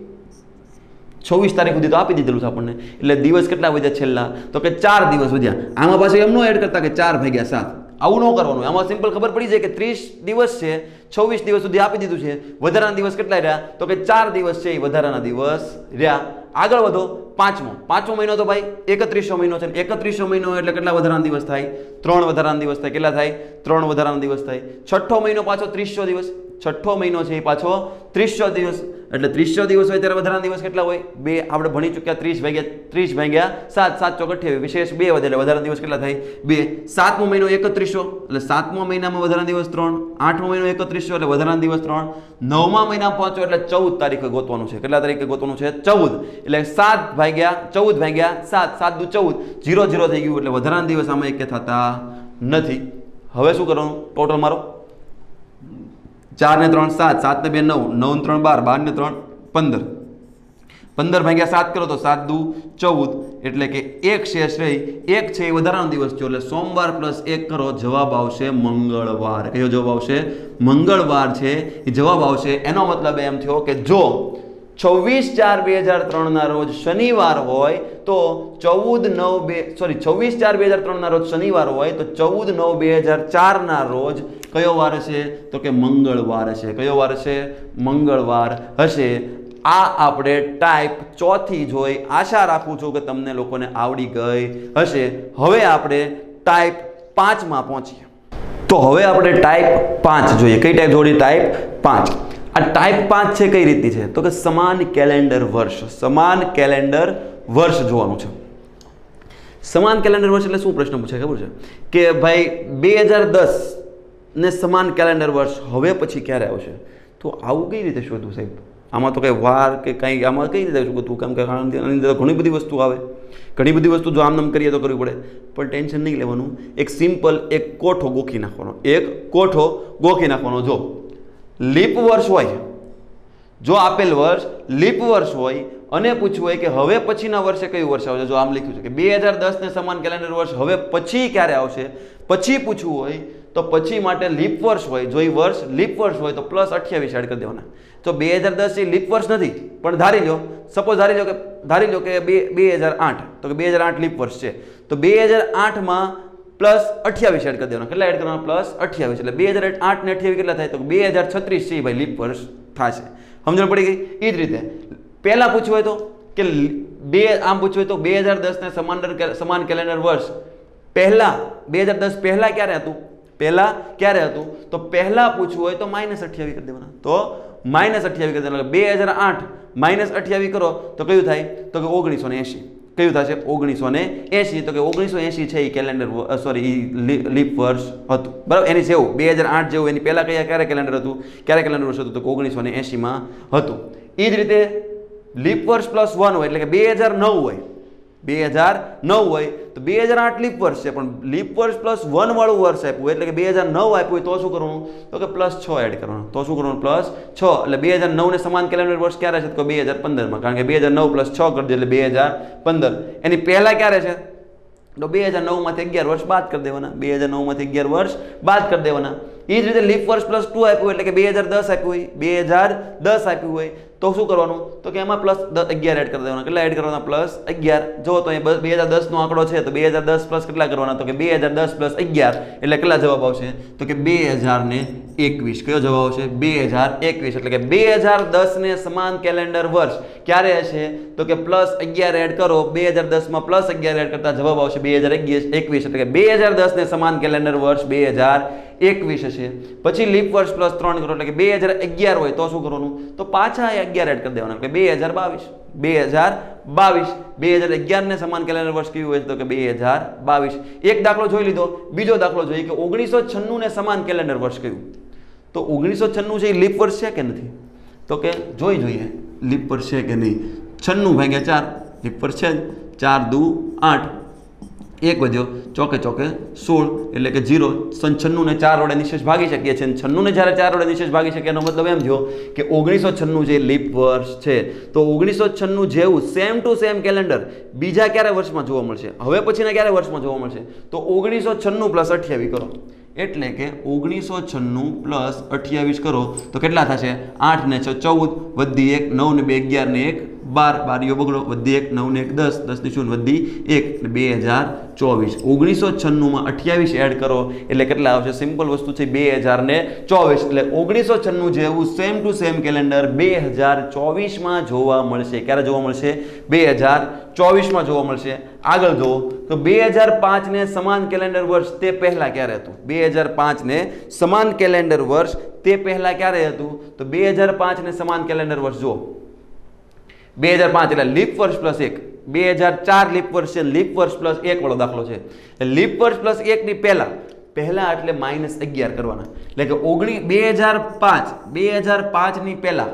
છવ્વીસ તારીખ સુધી તો આપી દીધેલું છે આપણને. એટલે દિવસ કેટલા વધ્યા છેલ્લા? તો કે ચાર દિવસ વધ્યા. આમાં પાછું એમ ન એડ કરતા કે ચાર ભાગ્યા સાત. આવું ન કરવાનું. આમાં સિમ્પલ ખબર પડી જાય કે ત્રીસ દિવસ છે છવ્વીસ દિવસ સુધી આપી દીધું છે. વધારાના દિવસ કેટલા રહ્યા? તો કે ચાર દિવસ છે એ વધારાના દિવસ રહ્યા. આગળ વધો. પાંચમો. પાંચમો મહિનો તો ભાઈ એકત્રીસો મહિનો છે એકત્રીસો મહિનો એટલે કેટલા વધારાના દિવસ થાય? ત્રણ વધારાના દિવસ થાય. કેટલા થાય? ત્રણ વધારાના દિવસ થાય. છઠ્ઠો મહિનો પાછો ત્રીસો દિવસ. છઠ્ઠો મહિનો છે એ પાછો ત્રીસો દિવસ, એટલે ત્રીસો દિવસ હોય ત્યારે વધારાના દિવસ કેટલા હોય? બે, આપણે ભણી ચૂક્યા ત્રીસ ભાગ્યા ત્રીસ ભાગ્યા સાત સાત ચોક વિશેષ બે વધે એટલે વધારાના દિવસ કેટલા થાય? બે. સાતમો મહિનો એકત્રીસો, એટલે સાતમો મહિનામાં વધારાના દિવસ ત્રણ. આઠમો મહિનો એકત્રીસો, એટલે વધારાના દિવસ ત્રણ. નવમા મહિના પહોંચો એટલે ચૌદ તારીખે ગોતવાનું છે. કેટલા તારીખે ગોતવાનું છે? ચૌદ. એટલે સાત ભાગ્યા, ચૌદ ભાગ્યા સાત સાત દુ ચૌદ. જીરો જીરો થઈ ગયું, એટલે વધારાના દિવસ આમાં એક થતા નથી. હવે શું કરવાનું? ટોટલ મારો. ચાર ને ત્રણ સાત સાત ને બે નવ નવ ત્રણ બાર બાર ને ત્રણ પંદર. પંદર ભાગ્યા સાત કરો તો સાત દુ ચૌદ, એટલે કે એક શેષ રહી, એક છે એ વધારાનો દિવસ થયો, એટલે સોમવાર પ્લસ એક કરો, જવાબ આવશે મંગળવાર. કયો જવાબ આવશે? મંગળવાર છે, એ જવાબ આવશે. એનો મતલબ એમ થયો કે જો છવ્વીસ ચાર બે હજાર ત્રણના રોજ શનિવાર હોય તો ચૌદ નવ બે સોરી છવ્વીસ ચાર બે હજાર ત્રણના રોજ શનિવાર હોય તો ચૌદ નવ બે હજાર ચારના રોજ કયો વાર હશે? તો કે મંગળવાર હશે. કયો વાર હશે? મંગળવાર હશે. આ આપણે ટાઈપ ચોથી જોઈ આશા રાખું છું કે તમને લોકોને આવડી ગઈ હશે. હવે આપણે ટાઈપ પાંચમાં પહોંચીએ. તો હવે આપણે ટાઈપ પાંચ જોઈએ. કઈ ટાઈપ જોડી? ટાઈપ પાંચ. આ ટાઈપ પાંચ છે કઈ રીતની છે? તો કે સમાન કેલેન્ડર વર્ષ, સમાન કેલેન્ડર વર્ષ જોવાનું છે. સમાન કેલેન્ડર વર્ષ એટલે શું પ્રશ્ન પૂછે, ખબર છે? કે ભાઈ બે હજાર દસ ને સમાન કેલેન્ડર વર્ષ હવે પછી ક્યારે આવશે? તો આવું કઈ રીતે શોધવું સાહેબ? આમાં તો કંઈ વાર કે કંઈ, આમાં કઈ રીતે શોધવું? કેમ કે આની અંદર ઘણી બધી વસ્તુ આવે. ઘણી બધી વસ્તુ જો આમ નામ કરીએ તો કરવી પડે. પણ ટેન્શન નહીં લેવાનું. એક સિમ્પલ એક કોઠો ગોખી નાખવાનો. એક કોઠો ગોખી નાખવાનો. જો લીપ વર્ષ હોય. જો આપેલ વર્ષ લીપ વર્ષ હોય, અને પૂછવું હોય કે હવે પછીના વર્ષે કયું વર્ષ આવશે? જો આમ લખ્યું છે કે બે હજાર દસને સમાન કેલેન્ડર વર્ષ હવે પછી ક્યારે આવશે? પછી પૂછવું હોય, તો પછી માટે લીપ વર્ષ હોય. જો એ વર્ષ લીપ વર્ષ હોય, તો પ્લસ અઠ્યાવીસ એડ કરી દેવાના. તો બે હજાર દસ એ લીપ વર્ષ નથી, પણ ધારી લો સપોઝ ધારી લો કે, ધારી લો કે બે બે હજાર આઠ, તો કે બે હજાર આઠ લીપ વર્ષ છે. તો બે હજાર આઠમાં પ્લસ અઠ્યાવીસ એડ કરી દેવાના. કેટલા એડ કરવાના? પ્લસ અઠ્યાવીસ. એટલે બે હજાર આઠ ને અઠ્યાવીસ કેટલા થાય? તો બે હજાર છત્રીસ. છે ભાઈ લીપ વર્ષ થશે. સમજણ પડી ગઈ? એ જ રીતે. પહેલાં પૂછવું હોય તો? કે બે, આમ પૂછવું હોય તો બે હજાર દસને સમાંતર સમાન કેલેન્ડર વર્ષ. પહેલાં, બે હજાર દસ પહેલાં ક્યારે હતું? પહેલાં ક્યારે હતું? તો પહેલાં પૂછવું હોય તો માઇનસ અઠ્યાવીસ કરી દેવાના. તો માઇનસ અઠ્યાવીસ કરી દેવાના. બે હજાર આઠ માઇનસ અઠ્યાવીસ કરો. તો કયું થાય? તો કે ઓગણીસો ને એંશી. કયું થશે? ઓગણીસો ને એંશી. તો કે ઓગણીસો એંશી છે એ કેલેન્ડર સોરી એ લીપ વર્ષ હતું. બરાબર? એની જેવું, બે હજાર આઠ જેવું, એની પહેલાં કયા, ક્યારે કેલેન્ડર હતું? ક્યારે કેલેન્ડર વર્ષ હતું? તો ઓગણીસો ને એંશીમાં હતું. એ જ રીતે લીપ વર્ષ પ્લસ વન હોય, એટલે કે બે હજાર નવ હોય. બે હજાર નવ હોય, તો બે હજાર આઠ લીપ વર્ષ છે. પણ લીપ વર્ષ પ્લસ વન વાળું વર્ષ આપ્યું એટલે કે બે હજાર નવ આપ્યું હોય, તો શું કરવાનું? તો કે પ્લસ છ એડ કરવાનું. તો શું કરવાનું? પ્લસ છ. એટલે બે હજાર નવને સમાન કેલેન્ડર વર્ષ ક્યારે છે? તો બે હજાર પંદરમાં. કારણ કે બે હજાર નવ પ્લસ છ કરજો એટલે બે હજાર પંદર. એની પહેલાં ક્યારે છે? તો બે હજાર નવમાંથી અગિયાર વર્ષ બાદ કરી દેવાના. બે હજાર નવમાંથી અગિયાર વર્ષ બાદ કરી દેવાના. એ જ રીતે લીપ વર્ષ પ્લસ ટુ આપ્યું એટલે કે બે હજાર દસ આપ્યું હોય બે હજાર દસ આપ્યું હોય તો શું કરવાનું તો કે એમાં પ્લસ અગિયાર એડ કરી દેવાના કેટલા એડ કરવાના પ્લસ અગિયાર જો તો અહીંયા બે હજાર દસનો આંકડો છે તો બે હજાર દસ પ્લસ કેટલા કરવાના તો કે બે હજાર દસ પ્લસ અગિયાર એટલે કેટલા જવાબ આવશે તો કે બે હજાર ને એકવીસ કયો જવાબ આવશે બે હજાર એકવીસ એટલે કે બે હજાર દસને સમાન કેલેન્ડર વર્ષ ક્યારે હશે તો કે પ્લસ અગિયાર એડ કરો બે હજાર દસમાં પ્લસ અગિયાર એડ કરતા જવાબ આવશે બે હજાર એકવીસ એટલે કે બે હજાર દસને સમાન કેલેન્ડર વર્ષ બે હજાર એકવીસ હશે. પછી લીપ વર્ષ પ્લસ ત્રણ કરો, એટલે કે બે હજાર અગિયાર હોય, તો શું કરવાનું? તો પાછા અગિયાર એડ કરી દેવાના એટલે બે હજાર બાવીસ. બે હજાર બાવીસ. બે હજાર અગિયારને સમાન કેલેન્ડર વર્ષ કયું હોય તો કે બે હજાર બાવીસ. એક દાખલો જોઈ લીધો, બીજો દાખલો જોઈએ કે ઓગણીસો છન્નુંને સમાન કેલેન્ડર વર્ષ કયું? તો ઓગણીસો છન્નું છે એ લીપ વર્ષ છે કે નથી? તો કે જોઈ જોઈએ લીપ વર્ષ છે કે નહીં? છન્નું ભાગ્યા ચાર લીપ વર્ષ છે ચાર દુ આઠ. એક વધ્યો, ચોકે ચોકે સોળ, એટલે કે જીરો સન છન્નુંને ચાર વડે નિશેષ ભાગી શકીએ છીએ. અને છન્નુંને જ્યારે ચાર વડે નિશેષ ભાગી શકીએ, એનો મતલબ એમ થયો કે ઓગણીસો છન્નું જે લીપ વર્ષ છે, તો ઓગણીસો છન્નું જેવું સેમ ટુ સેમ કેલેન્ડર બીજા ક્યારે વર્ષમાં જોવા મળશે? હવે પછીના ક્યારે વર્ષમાં જોવા મળશે? તો ઓગણીસો છન્નું પ્લસ અઠ્યાવીસ કરો. એટલે કે ઓગણીસો છન્નું પ્લસ અઠ્યાવીસ કરો, તો કેટલા થશે? આઠ ને છ ચૌદ વધી એક, નવ ને બે, અગિયાર ને એક બાર બારીઓ બગડો, વધી એક, નવ ને એક, દસ દસની શૂન્ય, વધી એક, એટલે બે હજાર ચોવીસ. ઓગણીસો છન્નુંમાં અઠ્યાવીસ એડ કરો, એટલે કેટલા આવશે? સિમ્પલ વસ્તુ છે બે હજાર ને ચોવીસ. એટલે ઓગણીસો છન્નું જેવું સેમ ટુ સેમ કેલેન્ડર બે હજાર ચોવીસમાં જોવા મળશે. ક્યારે જોવા મળશે? બે હજાર ચોવીસમાં જોવા મળશે. આગળ જુઓ. તો બે હજાર પાંચને સમાન કેલેન્ડર વર્ષ તે પહેલાં ક્યારે હતું? બે હજાર પાંચને સમાન કેલેન્ડર વર્ષ તે પહેલાં ક્યારે હતું? તો બે હજાર પાંચને સમાન કેલેન્ડર વર્ષ જુઓ. બે હજાર પાંચ એટલે લીપ વર્ષ પ્લસ એક. બે હજાર ચાર લીપ વર્ષ છે, લીપ વર્ષ પ્લસ એક વાળો દાખલો છે. લીપ વર્ષ પ્લસ એકની પહેલાં પહેલાં એટલે માઇનસ અગિયાર કરવાના. એટલે કે ઓગણી, બે હજાર પાંચ, બે હજાર પાંચની પહેલાં,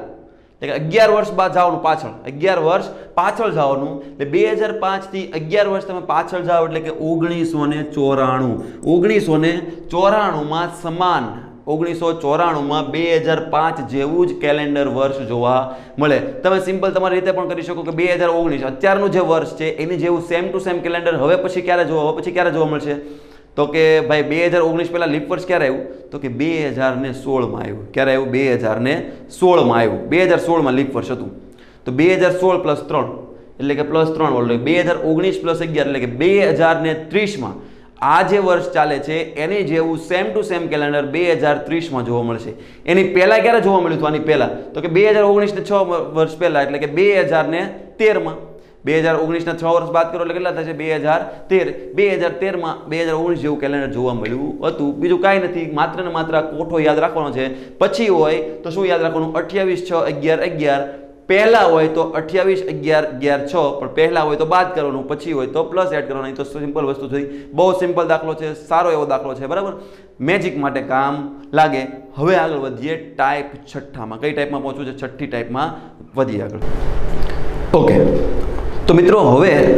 એટલે કે અગિયાર વર્ષ બાદ જવાનું પાછળ. અગિયાર વર્ષ પાછળ જવાનું, એટલે બે હજાર પાંચથી અગિયાર વર્ષ તમે પાછળ જાઓ એટલે કે ઓગણીસો ને ચોરાણું. ઓગણીસો ને ચોરાણુંમાં સમાન ઓગણીસો ચોરાણુંમાં બે હજાર પાંચ જેવું જ કેલેન્ડર વર્ષ જોવા મળે. તમે સિમ્પલ તમારી રીતે પણ કરી શકો કે બે હજાર ઓગણીસ અત્યારનું જે વર્ષ છે, એની જેવું સેમ ટુ સેમ કેલેન્ડર હવે પછી ક્યારે જોવા પછી ક્યારે જોવા મળશે? તો કે ભાઈ બે હજાર ઓગણીસ પહેલાં લીપ વર્ષ ક્યારે આવ્યું? તો કે બે હજાર ને સોળમાં આવ્યું. ક્યારે આવ્યું? બે હજાર ને સોળમાં આવ્યું. બે હજાર સોળમાં લીપ વર્ષ હતું. તો બે હજાર સોળ પ્લસ ત્રણ, એટલે કે પ્લસ ત્રણ વોલ્ટ બે હજાર ઓગણીસ પ્લસ અગિયાર, એટલે કે બે હજાર ને ત્રીસમાં આ જે વર્ષ ચાલે છે, એની જેવું સેમ ટુ સેમ કેલેન્ડર બે હજાર ત્રીસમાં જોવા મળશે. એની પહેલાં ક્યારે જોવા મળ્યું હતું? આની પહેલાં. તો કે બે હજાર ઓગણીસને છ વર્ષ પહેલાં, એટલે કે બે હજાર ને તેરમાં. બે હજાર ઓગણીસના છ વર્ષ બાદ કરો, એટલે કેટલા થશે? બે હજાર તેર. બે હજાર તેરમાં બે હજાર ઓગણીસ જેવું કેલેન્ડર જોવા મળ્યું હતું. બીજું કાંઈ નથી, માત્ર ને માત્ર કોઠો યાદ રાખવાનો છે. પછી હોય તો શું યાદ રાખવાનું? અઠ્યાવીસ, છ, અગિયાર અગિયાર. પહેલા હોય તો અઠ્યાવીસ, અગિયાર અગિયાર, છ, પણ પહેલા હોય તો બાદ કરવાનું, પછી હોય તો પ્લસ એડ કરવાનું. તો સિમ્પલ વસ્તુ થઈ. બહુ સિમ્પલ દાખલો છે, સારો એવો દાખલો છે, બરાબર? મેજિક માટે કામ લાગે. હવે આગળ વધીએ ટાઈપ છઠ્ઠામાં. કઈ ટાઈપમાં પહોંચવું છે? છઠ્ઠી ટાઈપમાં વધીએ આગળ. ઓકે તો મિત્રો, હવે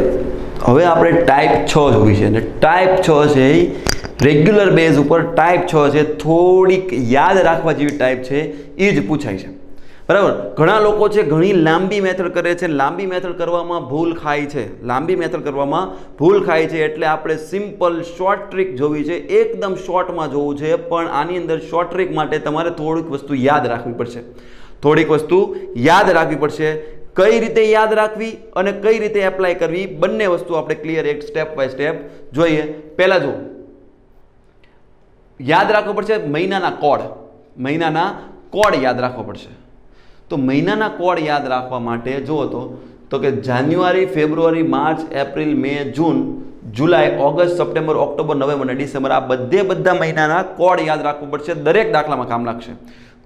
હવે આપણે ટાઈપ છ જોવી છે. અને ટાઈપ છ છે એ રેગ્યુલર બેઝ ઉપર ટાઈપ છ છે. થોડીક યાદ રાખવા જેવી ટાઈપ છે. એ જ પૂછાય છે. બરાબર? ઘણા લોકો છે ઘણી લાંબી મેથડ કરે છે. લાંબી મેથડ કરવામાં ભૂલ ખાય છે. લાંબી મેથડ કરવામાં ભૂલ ખાય છે એટલે આપણે સિમ્પલ શોર્ટ ટ્રીક જોવી છે. એકદમ શોર્ટમાં જોવું છે, પણ આની અંદર શોર્ટ ટ્રીક માટે તમારે થોડીક વસ્તુ યાદ રાખવી પડશે. થોડીક વસ્તુ યાદ રાખવી પડશે. કઈ રીતે યાદ રાખવી અને કઈ રીતે એપ્લાય કરવી, બંને વસ્તુ આપણે ક્લિયર એક સ્ટેપ બાય સ્ટેપ જોઈએ. પહેલાં જો યાદ રાખવું પડશે મહિનાના કોડ. મહિનાના કોડ યાદ રાખવો પડશે. તો મહિનાના કોડ યાદ રાખવા માટે જુઓ તો તો કે January, February, March, April, May, June, July, August, September, October, November અને ડિસેમ્બર આ બધે બધા મહિનાના કોડ યાદ રાખવું પડશે. દરેક દાખલામાં કામ લાગશે.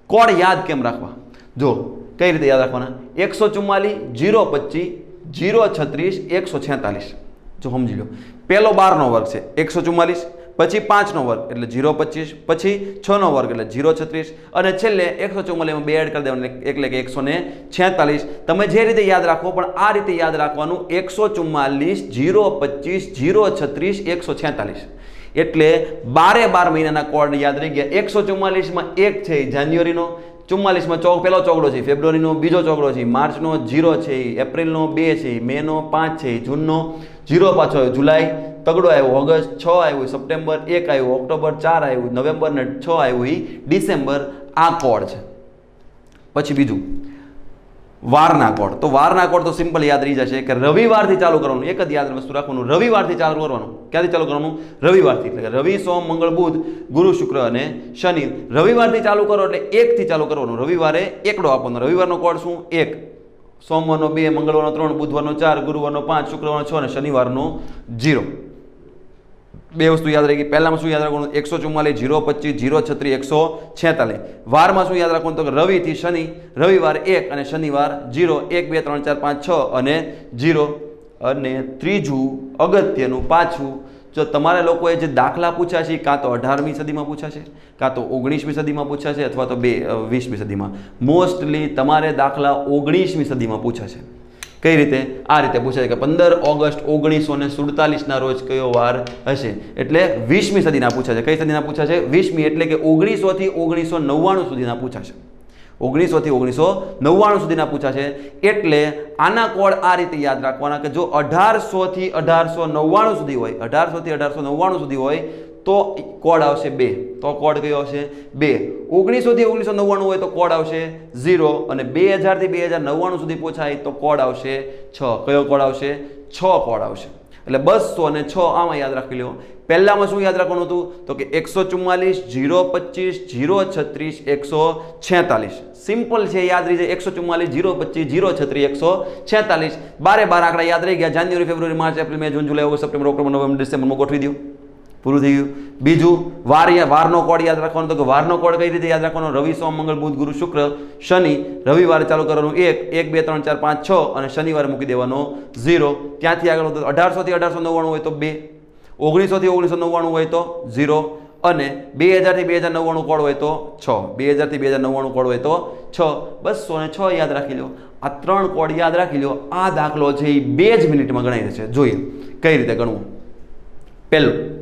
કોડ યાદ કેમ રાખવા? જો કઈ રીતે યાદ રાખવાના? એકસો ચુમ્માલીસ, જીરો પચીસ, જીરો છત્રીસ, એકસો છેતાલીસ. જો સમજી લો. પહેલો બારનો વર્ગ છે. એકસો ચુમ્માલીસ પછી પાંચનો વર્ગ એટલે જીરો પચીસ, પછી છનો વર્ગ એટલે જીરો છત્રીસ, અને છેલ્લે એકસો ચુમ્માલીસમાં બે એડ કરી દેવાનું, એટલે કે એકસો ને છેતાલીસ. તમે જે રીતે યાદ રાખો, પણ આ રીતે યાદ રાખવાનું, એકસો ચુમ્માલીસ જીરો પચીસ જીરો છત્રીસ, એકસો છેતાલીસ. એટલે બારે બાર મહિનાના કોડ યાદ રહી ગયા. એકસો ચુમ્માલીસમાં એક છે જાન્યુઆરીનો ચુમ્માલીસમાં ચોક પહેલો ચોકડો છે ફેબ્રુઆરીનો, બીજો ચોકડો છે માર્ચનો જીરો છે એપ્રિલનો, બે છે મેનો, પાંચ છે જૂનનો જીરો પાછો જુલાઈ તગડો આવ્યો, ઓગસ્ટ છ આવ્યું, સપ્ટેમ્બર એક આવ્યું, ઓક્ટોબર ચાર આવ્યું, નવેમ્બર ને છ આવ્યું એ ડિસેમ્બર આ કોડ છે. પછી બીજું, વારના કોડ. તો વારના કોડ તો સિમ્પલ યાદ રહી જશે કે રવિવારથી ચાલુ કરવાનું. એક જ યાદ વસ્તુ રાખવાનું. રવિવારથી ચાલુ કરવાનું. ક્યાંથી ચાલુ કરવાનું? રવિવારથી. એટલે રવિ, સોમ, મંગળ, બુધ, ગુરુ, શુક્ર અને શનિ. રવિવારથી ચાલુ કરો એટલે એકથી ચાલુ કરવાનું. રવિવારે એકડો આપવાનો. રવિવારનો કોડ શું? એક. સોમવારનો બે, મંગળવારનો ત્રણ, બુધવારનો ચાર, ગુરુવારનો પાંચ, શુક્રવારનો છ અને શનિવારનો જીરો બે વસ્તુ યાદ રાખી પહેલામાં શું યાદ રાખવાનું? એકસો ચુમ્માલીસ, જીરો પચીસ, જીરો છત્રીસ, એકસો છેતાલીસ. વારમાં શું યાદ રાખવાનું? તો રવિથી શનિ, રવિવાર એક અને શનિવાર જીરો. એક, બે, ત્રણ, ચાર, પાંચ, છ અને જીરો. અને ત્રીજું, અગત્યનું, પાછું. જો તમારા લોકોએ જે દાખલા પૂછ્યા છે કાં તો અઢારમી સદીમાં પૂછ્યા છે, કાં તો ઓગણીસમી સદીમાં પૂછ્યા છે, અથવા તો બે વીસમી સદીમાં. મોસ્ટલી તમારે દાખલા ઓગણીસમી સદીમાં પૂછ્યા છે. કઈ રીતે? આ રીતે પૂછે છે કે પંદર ઓગસ્ટ ઓગણીસો ને સુડતાલીસના રોજ કયો વાર હશે? એટલે વીસમી સદીના પૂછે છે. કઈ સદીના પૂછે છે? વીસમી એટલે કે ઓગણીસોથી ઓગણીસો નવ્વાણું સુધીના પૂછા છે. ઓગણીસોથી ઓગણીસો નવ્વાણું સુધીના પૂછા છે. એટલે આના કોડ આ રીતે યાદ રાખવાના કે જો અઢારસોથી અઢારસો નવ્વાણું સુધી હોય, અઢારસોથી અઢારસો નવ્વાણું સુધી હોય તો કોડ આવશે બે. તો કોડ કયો આવશે? બે. ઓગણીસોથી ઓગણીસો નવ્વાણું હોય તો કોડ આવશે ઝીરો અને બે હજારથી બે હજાર નવ્વાણું સુધી પહોંચાય તો કોડ આવશે છ. કયો કોડ આવશે? છ કોડ આવશે. એટલે બસો અને છ આમાં યાદ રાખી લો પહેલામાં શું યાદ રાખવાનું હતું? તો કે એકસો ચુમ્માલીસ જીરો પચીસ જીરો છત્રીસ, એકસો છેતાલીસ. સિમ્પલ છે, યાદ રહી જાય. એકસો ચુમ્માલીસ જીરો પચીસ જીરો છત્રીસ, એકસો છેતાલીસ. બારે બાર આંકડા યાદ રહી ગયા. January February March April May June July August September October November ડિસેમ્બરમાં ગોઠવી દો પૂરું થઈ ગયું. બીજું, વાર વારનો કોડ યાદ રાખવાનો તો કે વારનો કોડ કઈ રીતે યાદ રાખવાનો? રવિ, સોમ, મંગળ, બુધ, ગુરુ, શુક્ર, શનિ. રવિવારે ચાલુ કરવાનું એક એક, બે, ત્રણ, ચાર, પાંચ, છ અને શનિવારે મૂકી દેવાનો ઝીરો. ત્યાંથી આગળ તો અઢારસોથી અઢારસો નવ્વાણું હોય તો બે. ઓગણીસોથી ઓગણીસો નવ્વાણું હોય તો ઝીરો. અને બે હજારથી બે હજાર નવ્વાણું કોડ હોય તો છ. બે હજારથી બે હજાર નવ્વાણું કોડ હોય તો છ. બસો ને છ યાદ રાખી લો આ ત્રણ કોડ યાદ રાખી લો આ દાખલો છે એ બે જ મિનિટમાં ગણાઈ જશે જોઈએ. કઈ રીતે ગણવું? પહેલું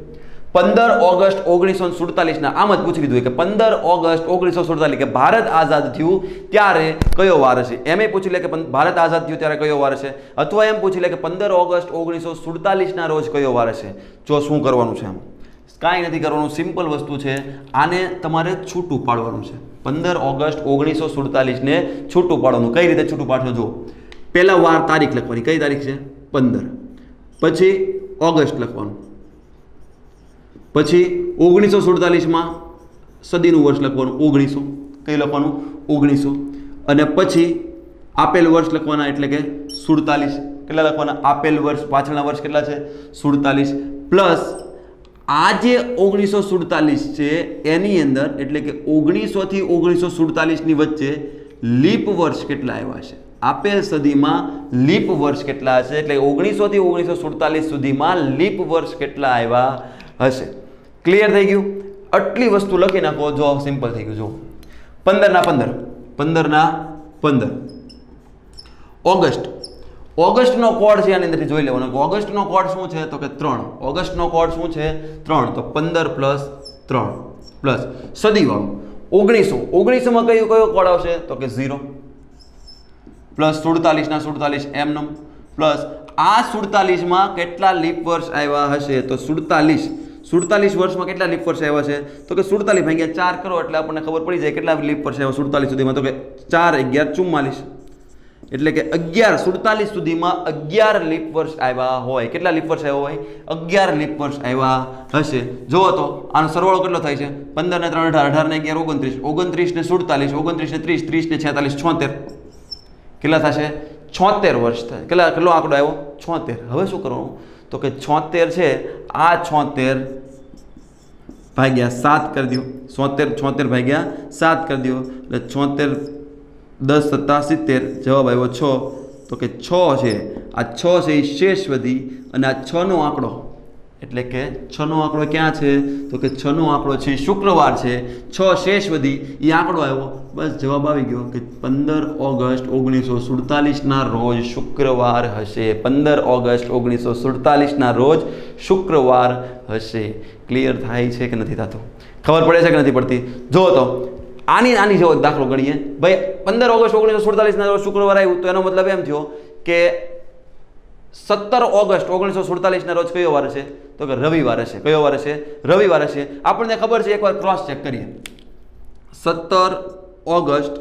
પંદર ઓગસ્ટ ઓગણીસો સુડતાલીસના આમ જ પૂછી લીધું કે પંદર ઓગસ્ટ ઓગણીસો સુડતાલીસ કે ભારત આઝાદ થયું ત્યારે કયો વાર છે? એમ પૂછી લે કે ભારત આઝાદ થયું ત્યારે કયો વાર છે? અથવા એમ પૂછી લે કે પંદર ઓગસ્ટ ઓગણીસો સુડતાલીસના રોજ કયો વાર છે? જો શું કરવાનું છે એમ? કાંઈ નથી કરવાનું, સિમ્પલ વસ્તુ છે, આને તમારે છૂટું પાડવાનું છે. પંદર ઓગસ્ટ ઓગણીસો સુડતાલીસને છૂટું પાડવાનું કઈ રીતે છૂટું પાડશો જુઓ. પહેલાં વાર તારીખ લખવાની. કઈ તારીખ છે? પંદર. પછી ઓગસ્ટ લખવાનું. પછી ઓગણીસો સુડતાલીસમાં સદીનું વર્ષ લખવાનું, ઓગણીસો, કઈ લખવાનું? ઓગણીસો. અને પછી આપેલ વર્ષ લખવાના એટલે કે સુડતાલીસ. કેટલા લખવાના? આપેલ વર્ષ, પાછળના વર્ષ કેટલા છે? સુડતાલીસ. પ્લસ આ જે ઓગણીસો સુડતાલીસ છે, એની અંદર એટલે કે ઓગણીસોથી ઓગણીસો સુડતાલીસની વચ્ચે લીપ વર્ષ કેટલા આવ્યા છે? આપેલ સદીમાં લીપ વર્ષ કેટલા હશે? એટલે ઓગણીસોથી ઓગણીસો સુડતાલીસ સુધીમાં લીપ વર્ષ કેટલા આવ્યા હશે? ક્લિયર થઈ ગયું? આટલી વસ્તુ લખી નાખો, જો સિમ્પલ થઈ ગયું જો પંદરના પંદર. પંદરના પંદર. ઓગસ્ટ. ઓગસ્ટનો કોડ છે આની અંદરથી જોઈ લેવાનો. કે ઓગસ્ટનો કોડ શું છે? તો કે ત્રણ. ઓગસ્ટનો કોડ શું છે? ત્રણ. તો પંદર પ્લસ ત્રણ. પ્લસ સદીવાળું ઓગણીસો. ઓગણીસોમાં કયો કયો કોડ આવશે? તો કે ઝીરો. પ્લસ સુડતાલીસના સુડતાલીસ એમનમ પ્લસ આ સુડતાલીસમાં કેટલા લીપ વર્ષ આવ્યા હશે? તો સુડતાલીસ. સુડતાલીસ વર્ષમાં કેટલા લીપ વર્ષ આવ્યા છે? તો કે સુડતાલીસ ભાગ્યા ચાર કરો એટલે આપણને ખબર પડી જાય કેટલા લીપ વર્ષ આવ્યા સુડતાલીસ સુધીમાં. તો કે ચાર અગિયાર ચુમ્માલીસ. એટલે કે અગિયાર સુડતાલીસ સુધીમાં અગિયાર લીપ વર્ષ આવ્યા હોય. કેટલા લીપ વર્ષ આવ્યા હોય? અગિયાર લીપ વર્ષ આવ્યા હશે. જુઓ તો, આનો સરવાળો કેટલો થાય છે? પંદર ને ત્રણ અઢાર અઢાર ને અગિયાર, ઓગણત્રીસ. ઓગણત્રીસ ને સુડતાલીસ, ઓગણત્રીસ ને ત્રીસ ત્રીસ ને છેતાલીસ, છોતેર. કેટલા થશે? છોતેર વર્ષ થાય. કેટલા, કેટલો આંકડો આવ્યો? છોતેર. હવે શું કરવાનું? તો કે છોતેર છે, આ છોતેર ભાગ્યા સાત કરી દો. છોતેર છોતેર ભાગ્યા સાત કરી દો. એટલે છોતેર દસ સત્તા સિત્તેર જવાબ આવ્યો છ. તો કે છ છે. આ છ છે એ શેષ વધી અને આ છનો આંકડો. એટલે કે છનો આંકડો ક્યાં છે? તો કે છનો આંકડો છે, શુક્રવાર છે, છ શેષ વધી એ આંકડો આવ્યો. બસ જવાબ આવી ગયો કે પંદર ઓગસ્ટ ઓગણીસો સુડતાલીસના રોજ શુક્રવાર હશે. પંદર ઓગસ્ટ ઓગણીસો સુડતાલીસના રોજ શુક્રવાર હશે. ક્લિયર થાય છે કે નથી થતું? ખબર પડે છે કે નથી પડતી? જો તો, આની આની જેવો દાખલો ગણીએ. ભાઈ, પંદર ઓગસ્ટ ઓગણીસો સુડતાલીસના રોજ શુક્રવાર આવ્યું તો એનો મતલબ એમ થયો કે સત્તર ઓગસ્ટ ઓગણીસો સુડતાલીસના રોજ કયો વાર છે તો કે રવિવાર છે કયો વાર છે રવિવારે છે આપણને ખબર છે, એકવાર ક્રોસ ચેક કરીએ. સત્તર ઓગસ્ટ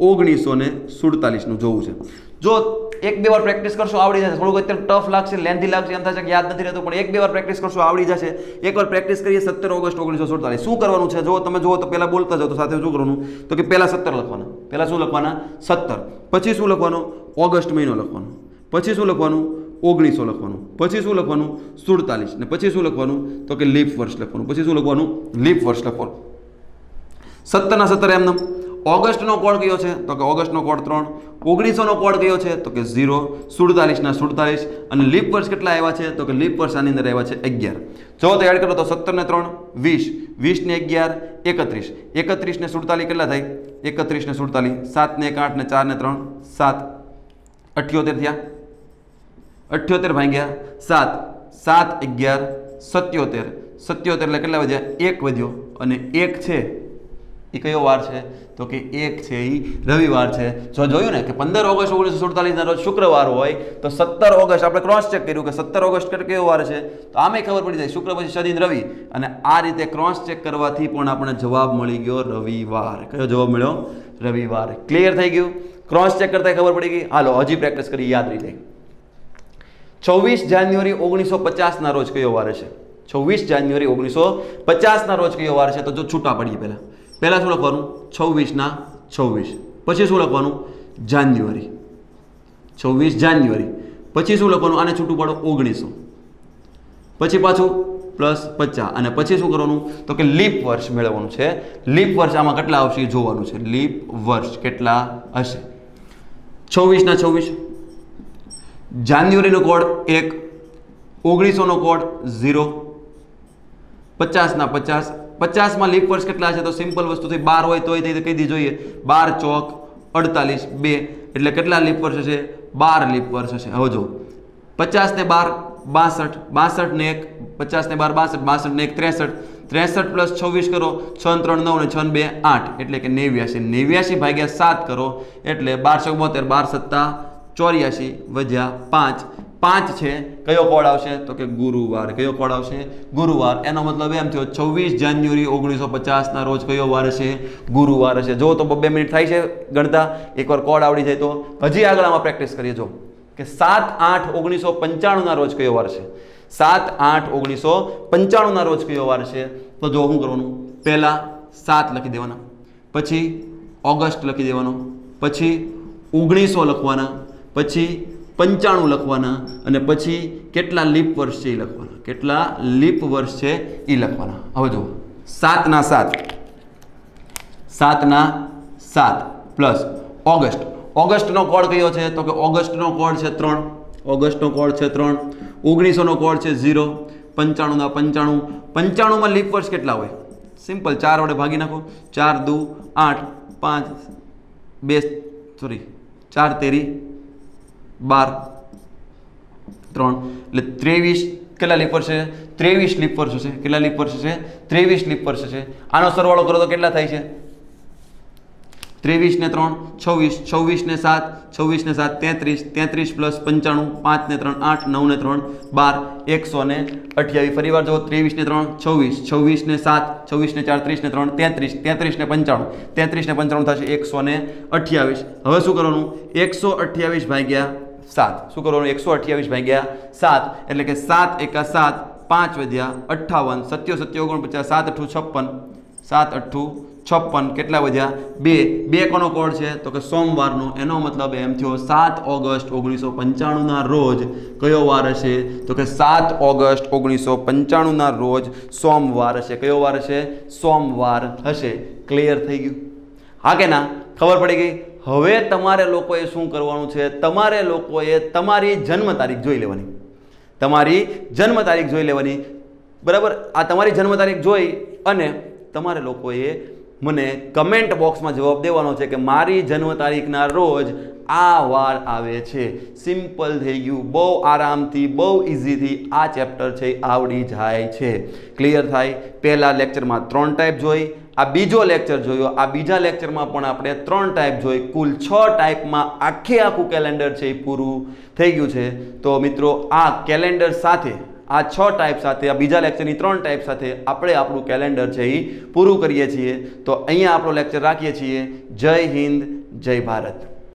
ઓગણીસો ને સુડતાલીસનું જોવું છે. જો એક બે વાર પ્રેક્ટિસ કરશો, આવડી જશે. થોડુંક અત્યારે ટફ લાગશે લેન્થી લાગશે, એમ થશે કે યાદ નથી રહેતું, પણ એક બે વાર પ્રેક્ટિસ કરશો, આવડી જશે. એકવાર પ્રેક્ટિસ કરીએ, સત્તર ઓગસ્ટ ઓગણીસો સુડતાલીસ. શું કરવાનું છે? જો તમે જુઓ, તો પહેલાં બોલતા જાઓ, તો સાથે શું કરવાનું? તો કે પહેલાં સત્તર લખવાના. પહેલાં શું લખવાના? સત્તર. પછી શું લખવાનું? ઓગસ્ટ મહિનો લખવાનો. પછી શું લખવાનું? ઓગણીસો લખવાનું. પછી શું લખવાનું? સુડતાલીસ. ને પછી શું લખવાનું? તો કે લીપ વર્ષ લખવાનું. પછી શું લખવાનું? લીપ વર્ષ લખવાનું. સત્તરના સત્તર એમને ઓગસ્ટનો કોડ કયો છે? તો કે ઓગસ્ટનો કોડ ત્રણ. ઓગણીસોનો કોડ કયો છે? તો કે ઝીરો. સુડતાલીસના સુડતાલીસ. અને લીપ વર્ષ કેટલા આવ્યા છે? તો કે લીપ વર્ષ આની અંદર આવ્યા છે અગિયાર. જો એડ કરો તો સત્તર ને ત્રણ. વીસ. વીસ ને અગિયાર. એકત્રીસ. એકત્રીસ ને સુડતાલીસ કેટલા થાય? એકત્રીસ ને સુડતાલીસ. સાત ને એક આઠ ને ચાર ને ત્રણ. સાત. અઠ્યોતેર થયા. અઠ્યોતેર ભાગ્યા સાત. સાત અગિયાર, સત્યોતેર. સત્યોતેર એટલે કેટલા વધ્યા? એક વધ્યો. અને એક છે? એ કયો વાર છે? તો કે એક છે એ રવિવાર છે. જો જોયું ને કે પંદર ઓગસ્ટ ઓગણીસો સુડતાલીસના રોજ શુક્રવાર હોય, તો સત્તર ઓગસ્ટ આપણે ક્રોસ ચેક કર્યું કે સત્તર ઓગસ્ટ કયો વાર છે? તો આમે ખબર પડી જાય, શુક્ર પછી શનિ રવિ. અને આ રીતે ક્રોસ ચેક કરવાથી પણ આપણને જવાબ મળી ગયો રવિવાર. કયો જવાબ મળ્યો? રવિવાર. ક્લિયર થઈ ગયું? ક્રોસ ચેક કરતા ખબર પડી ગઈ? હાલો, હજી પ્રેક્ટિસ કરી, યાદ રહી જાય. છવ્વીસ જાન્યુઆરી ઓગણીસો પચાસના રોજ કયો વાર છે છવ્વીસ જાન્યુઆરી ઓગણીસો પચાસના રોજ કયો વાર છે તો જો છૂટા પડીએ પહેલાં. પહેલાં શું લખવાનું? છવ્વીસના છવ્વીસ. પછી શું લખવાનું? જાન્યુઆરી. છવ્વીસ જાન્યુઆરી. પછી શું લખવાનું? આને છૂટું પાડો, ઓગણીસો. પછી પાછું પ્લસ પચાસ. અને પછી શું કરવાનું? તો કે લીપ વર્ષ મેળવવાનું છે. લીપ વર્ષ આમાં કેટલા આવશે જોવાનું છે. લીપ વર્ષ કેટલા હશે? છવ્વીસના છવ્વીસ. જાન્યુઆરીનો કોડ એક, ઓગણીસોનો કોડ ઝીરો, પચાસના પચાસ. પચાસમાં લીપ વર્ષ કેટલા છે? તો સિમ્પલ વસ્તુ થઈ બાર હોય તોય તે કહી દી જોઈએ. બાર ચોક, અડતાલીસ, બે. એટલે કેટલા લીપ વર્ષ હશે? બાર લીપ વર્ષ હશે. હવે જો પચાસ ને બાર, બાસઠ. બાસઠ ને એક પચાસ ને બાર, બાસઠ. બાસઠ ને એક, ત્રેસઠ. ત્રેસઠ પ્લસ છવ્વીસ કરો, છ ત્રણ નવ ને છ બે, આઠ. એટલે કે નેવ્યાસી. નેવ્યાસી ભાગ્યા સાત કરો, એટલે બારસો બોતેર, બાર સત્તા ચોર્યાસી વધ્યા પાંચ. પાંચ છે, કયો કોડ આવશે? તો કે ગુરુવાર. કયો કોડ આવશે? ગુરુવાર. એનો મતલબ એમ થયો, છવ્વીસ જાન્યુઆરી ઓગણીસો પચાસના રોજ કયો વાર હશે ગુરુવાર હશે જો તો બે મિનિટ થાય છે ગણતા. એકવાર કોડ આવડી જાય તો. હજી આગળ આમાં પ્રેક્ટિસ કરીએ. જો કે સાત આઠ ઓગણીસો પંચાણુંના રોજ કયો વાર છે? સાત આઠ ઓગણીસો પંચાણુંના રોજ કયો વાર છે? તો જો શું કરવાનું? પહેલાં સાત લખી દેવાના. પછી ઓગસ્ટ લખી દેવાનો. પછી ઓગણીસો લખવાના. પછી પંચાણું લખવાના અને પછી કેટલા લીપ વર્ષ છે એ લખવાના? કેટલા લીપ વર્ષ છે એ લખવાના? હવે જુઓ. સાતના સાત. સાતના સાત પ્લસ ઓગસ્ટ. ઓગસ્ટનો કોડ કયો છે? તો કે ઓગસ્ટનો કોડ છે ત્રણ. ઓગસ્ટનો કોડ છે ત્રણ. ઓગણીસોનો કોડ છે ઝીરો. પંચાણુંના પંચાણું. પંચાણુંમાં લીપ વર્ષ કેટલા હોય? સિમ્પલ, ચાર વડે ભાગી નાખો. ચાર દુ, આઠ, પાંચ, બે, સોરી, ચાર તેરી બાર, ત્રણ, એટલે ત્રેવીસ કેટલા લીપ છે? ત્રેવીસ લીપ વર્ષ છે. કેટલા લીપ વર્ષ છે? ત્રેવીસ લીપ વર્ષ છે. આનો સરવાળો કરો તો કેટલા થાય છે? ત્રેવીસ ને ત્રણ, છવ્વીસ છવ્વીસ ને સાત, છવ્વીસ ને સાત, તેત્રીસ તેત્રીસ પ્લસ પંચાણું, પાંચ ને ત્રણ, આઠ, નવ ને ત્રણ, બાર, એકસો ને અઠ્યાવીસ. ફરી વાર જુઓ, ત્રેવીસ ને ત્રણ, છવ્વીસ છવ્વીસ ને સાત, છવ્વીસ ને ચાર, ત્રીસ ને ત્રણ, તેત્રીસ તેત્રીસ ને પંચાણું, તેત્રીસ ને પંચાણું થશે એકસો ને અઠ્યાવીસ. હવે શું કરવાનું? એકસો અઠ્યાવીસ ભાગ્યા સાત. શું કરવાનું? એકસો અઠ્યાવીસ ભાગ્યા સાત એટલે કે સાત એકા સાત પાંચ વધ્યા અઠ્ઠાવન. સત્યો સત્યો ઓગણપચાસ. સાત અઠ્ઠું છપ્પન. સાત અઠ્ઠું છપ્પન. કેટલા વધ્યા? બે. બે કોનો કોડ છે? તો કે સોમવારનો. એનો મતલબ એમ થયો, સાત ઓગસ્ટ ઓગણીસો પંચાણુંના રોજ કયો વાર હશે? તો કે સાત ઓગસ્ટ ઓગણીસો પંચાણુંના રોજ સોમવાર હશે. કયો વાર હશે? સોમવાર હશે. ક્લિયર થઈ ગયું? હા કે ના? ખબર પડી ગઈ? હવે તમારે લોકોએ શું કરવાનું છે? તમારે લોકોએ તમારી જન્મ તારીખ જોઈ લેવાની. તમારી જન્મ તારીખ જોઈ લેવાની. બરાબર? આ તમારી જન્મ તારીખ જોઈ અને તમારે લોકોએ મને કમેન્ટ બોક્સમાં જવાબ દેવાનો છે કે મારી જન્મ તારીખના રોજ આ વાર આવે છે. સિમ્પલ થઈ ગયું. બહુ આરામથી, બહુ ઇઝીથી આ ચેપ્ટર છે આવડી જાય છે. ક્લિયર થાય? પહેલાં લેક્ચરમાં ત્રણ ટાઈપ જોઈ આ બીજો લેક્ચર જોયો. આ બીજા લેક્ચરમાં પણ આપણે ત્રણ ટાઈપ જોઈ. કુલ છ ટાઈપમાં આખે આખું કેલેન્ડર છે એ પૂરું થઈ ગયું છે. તો મિત્રો, આ કેલેન્ડર સાથે, આ છ ટાઈપ સાથે, આ બીજા લેક્ચરની ત્રણ ટાઈપ સાથે આપણે આપણું કેલેન્ડર છે એ પૂરું કરીએ છીએ. તો અહીંયા આપણો લેક્ચર રાખીએ છીએ. જય હિન્દ, જય ભારત.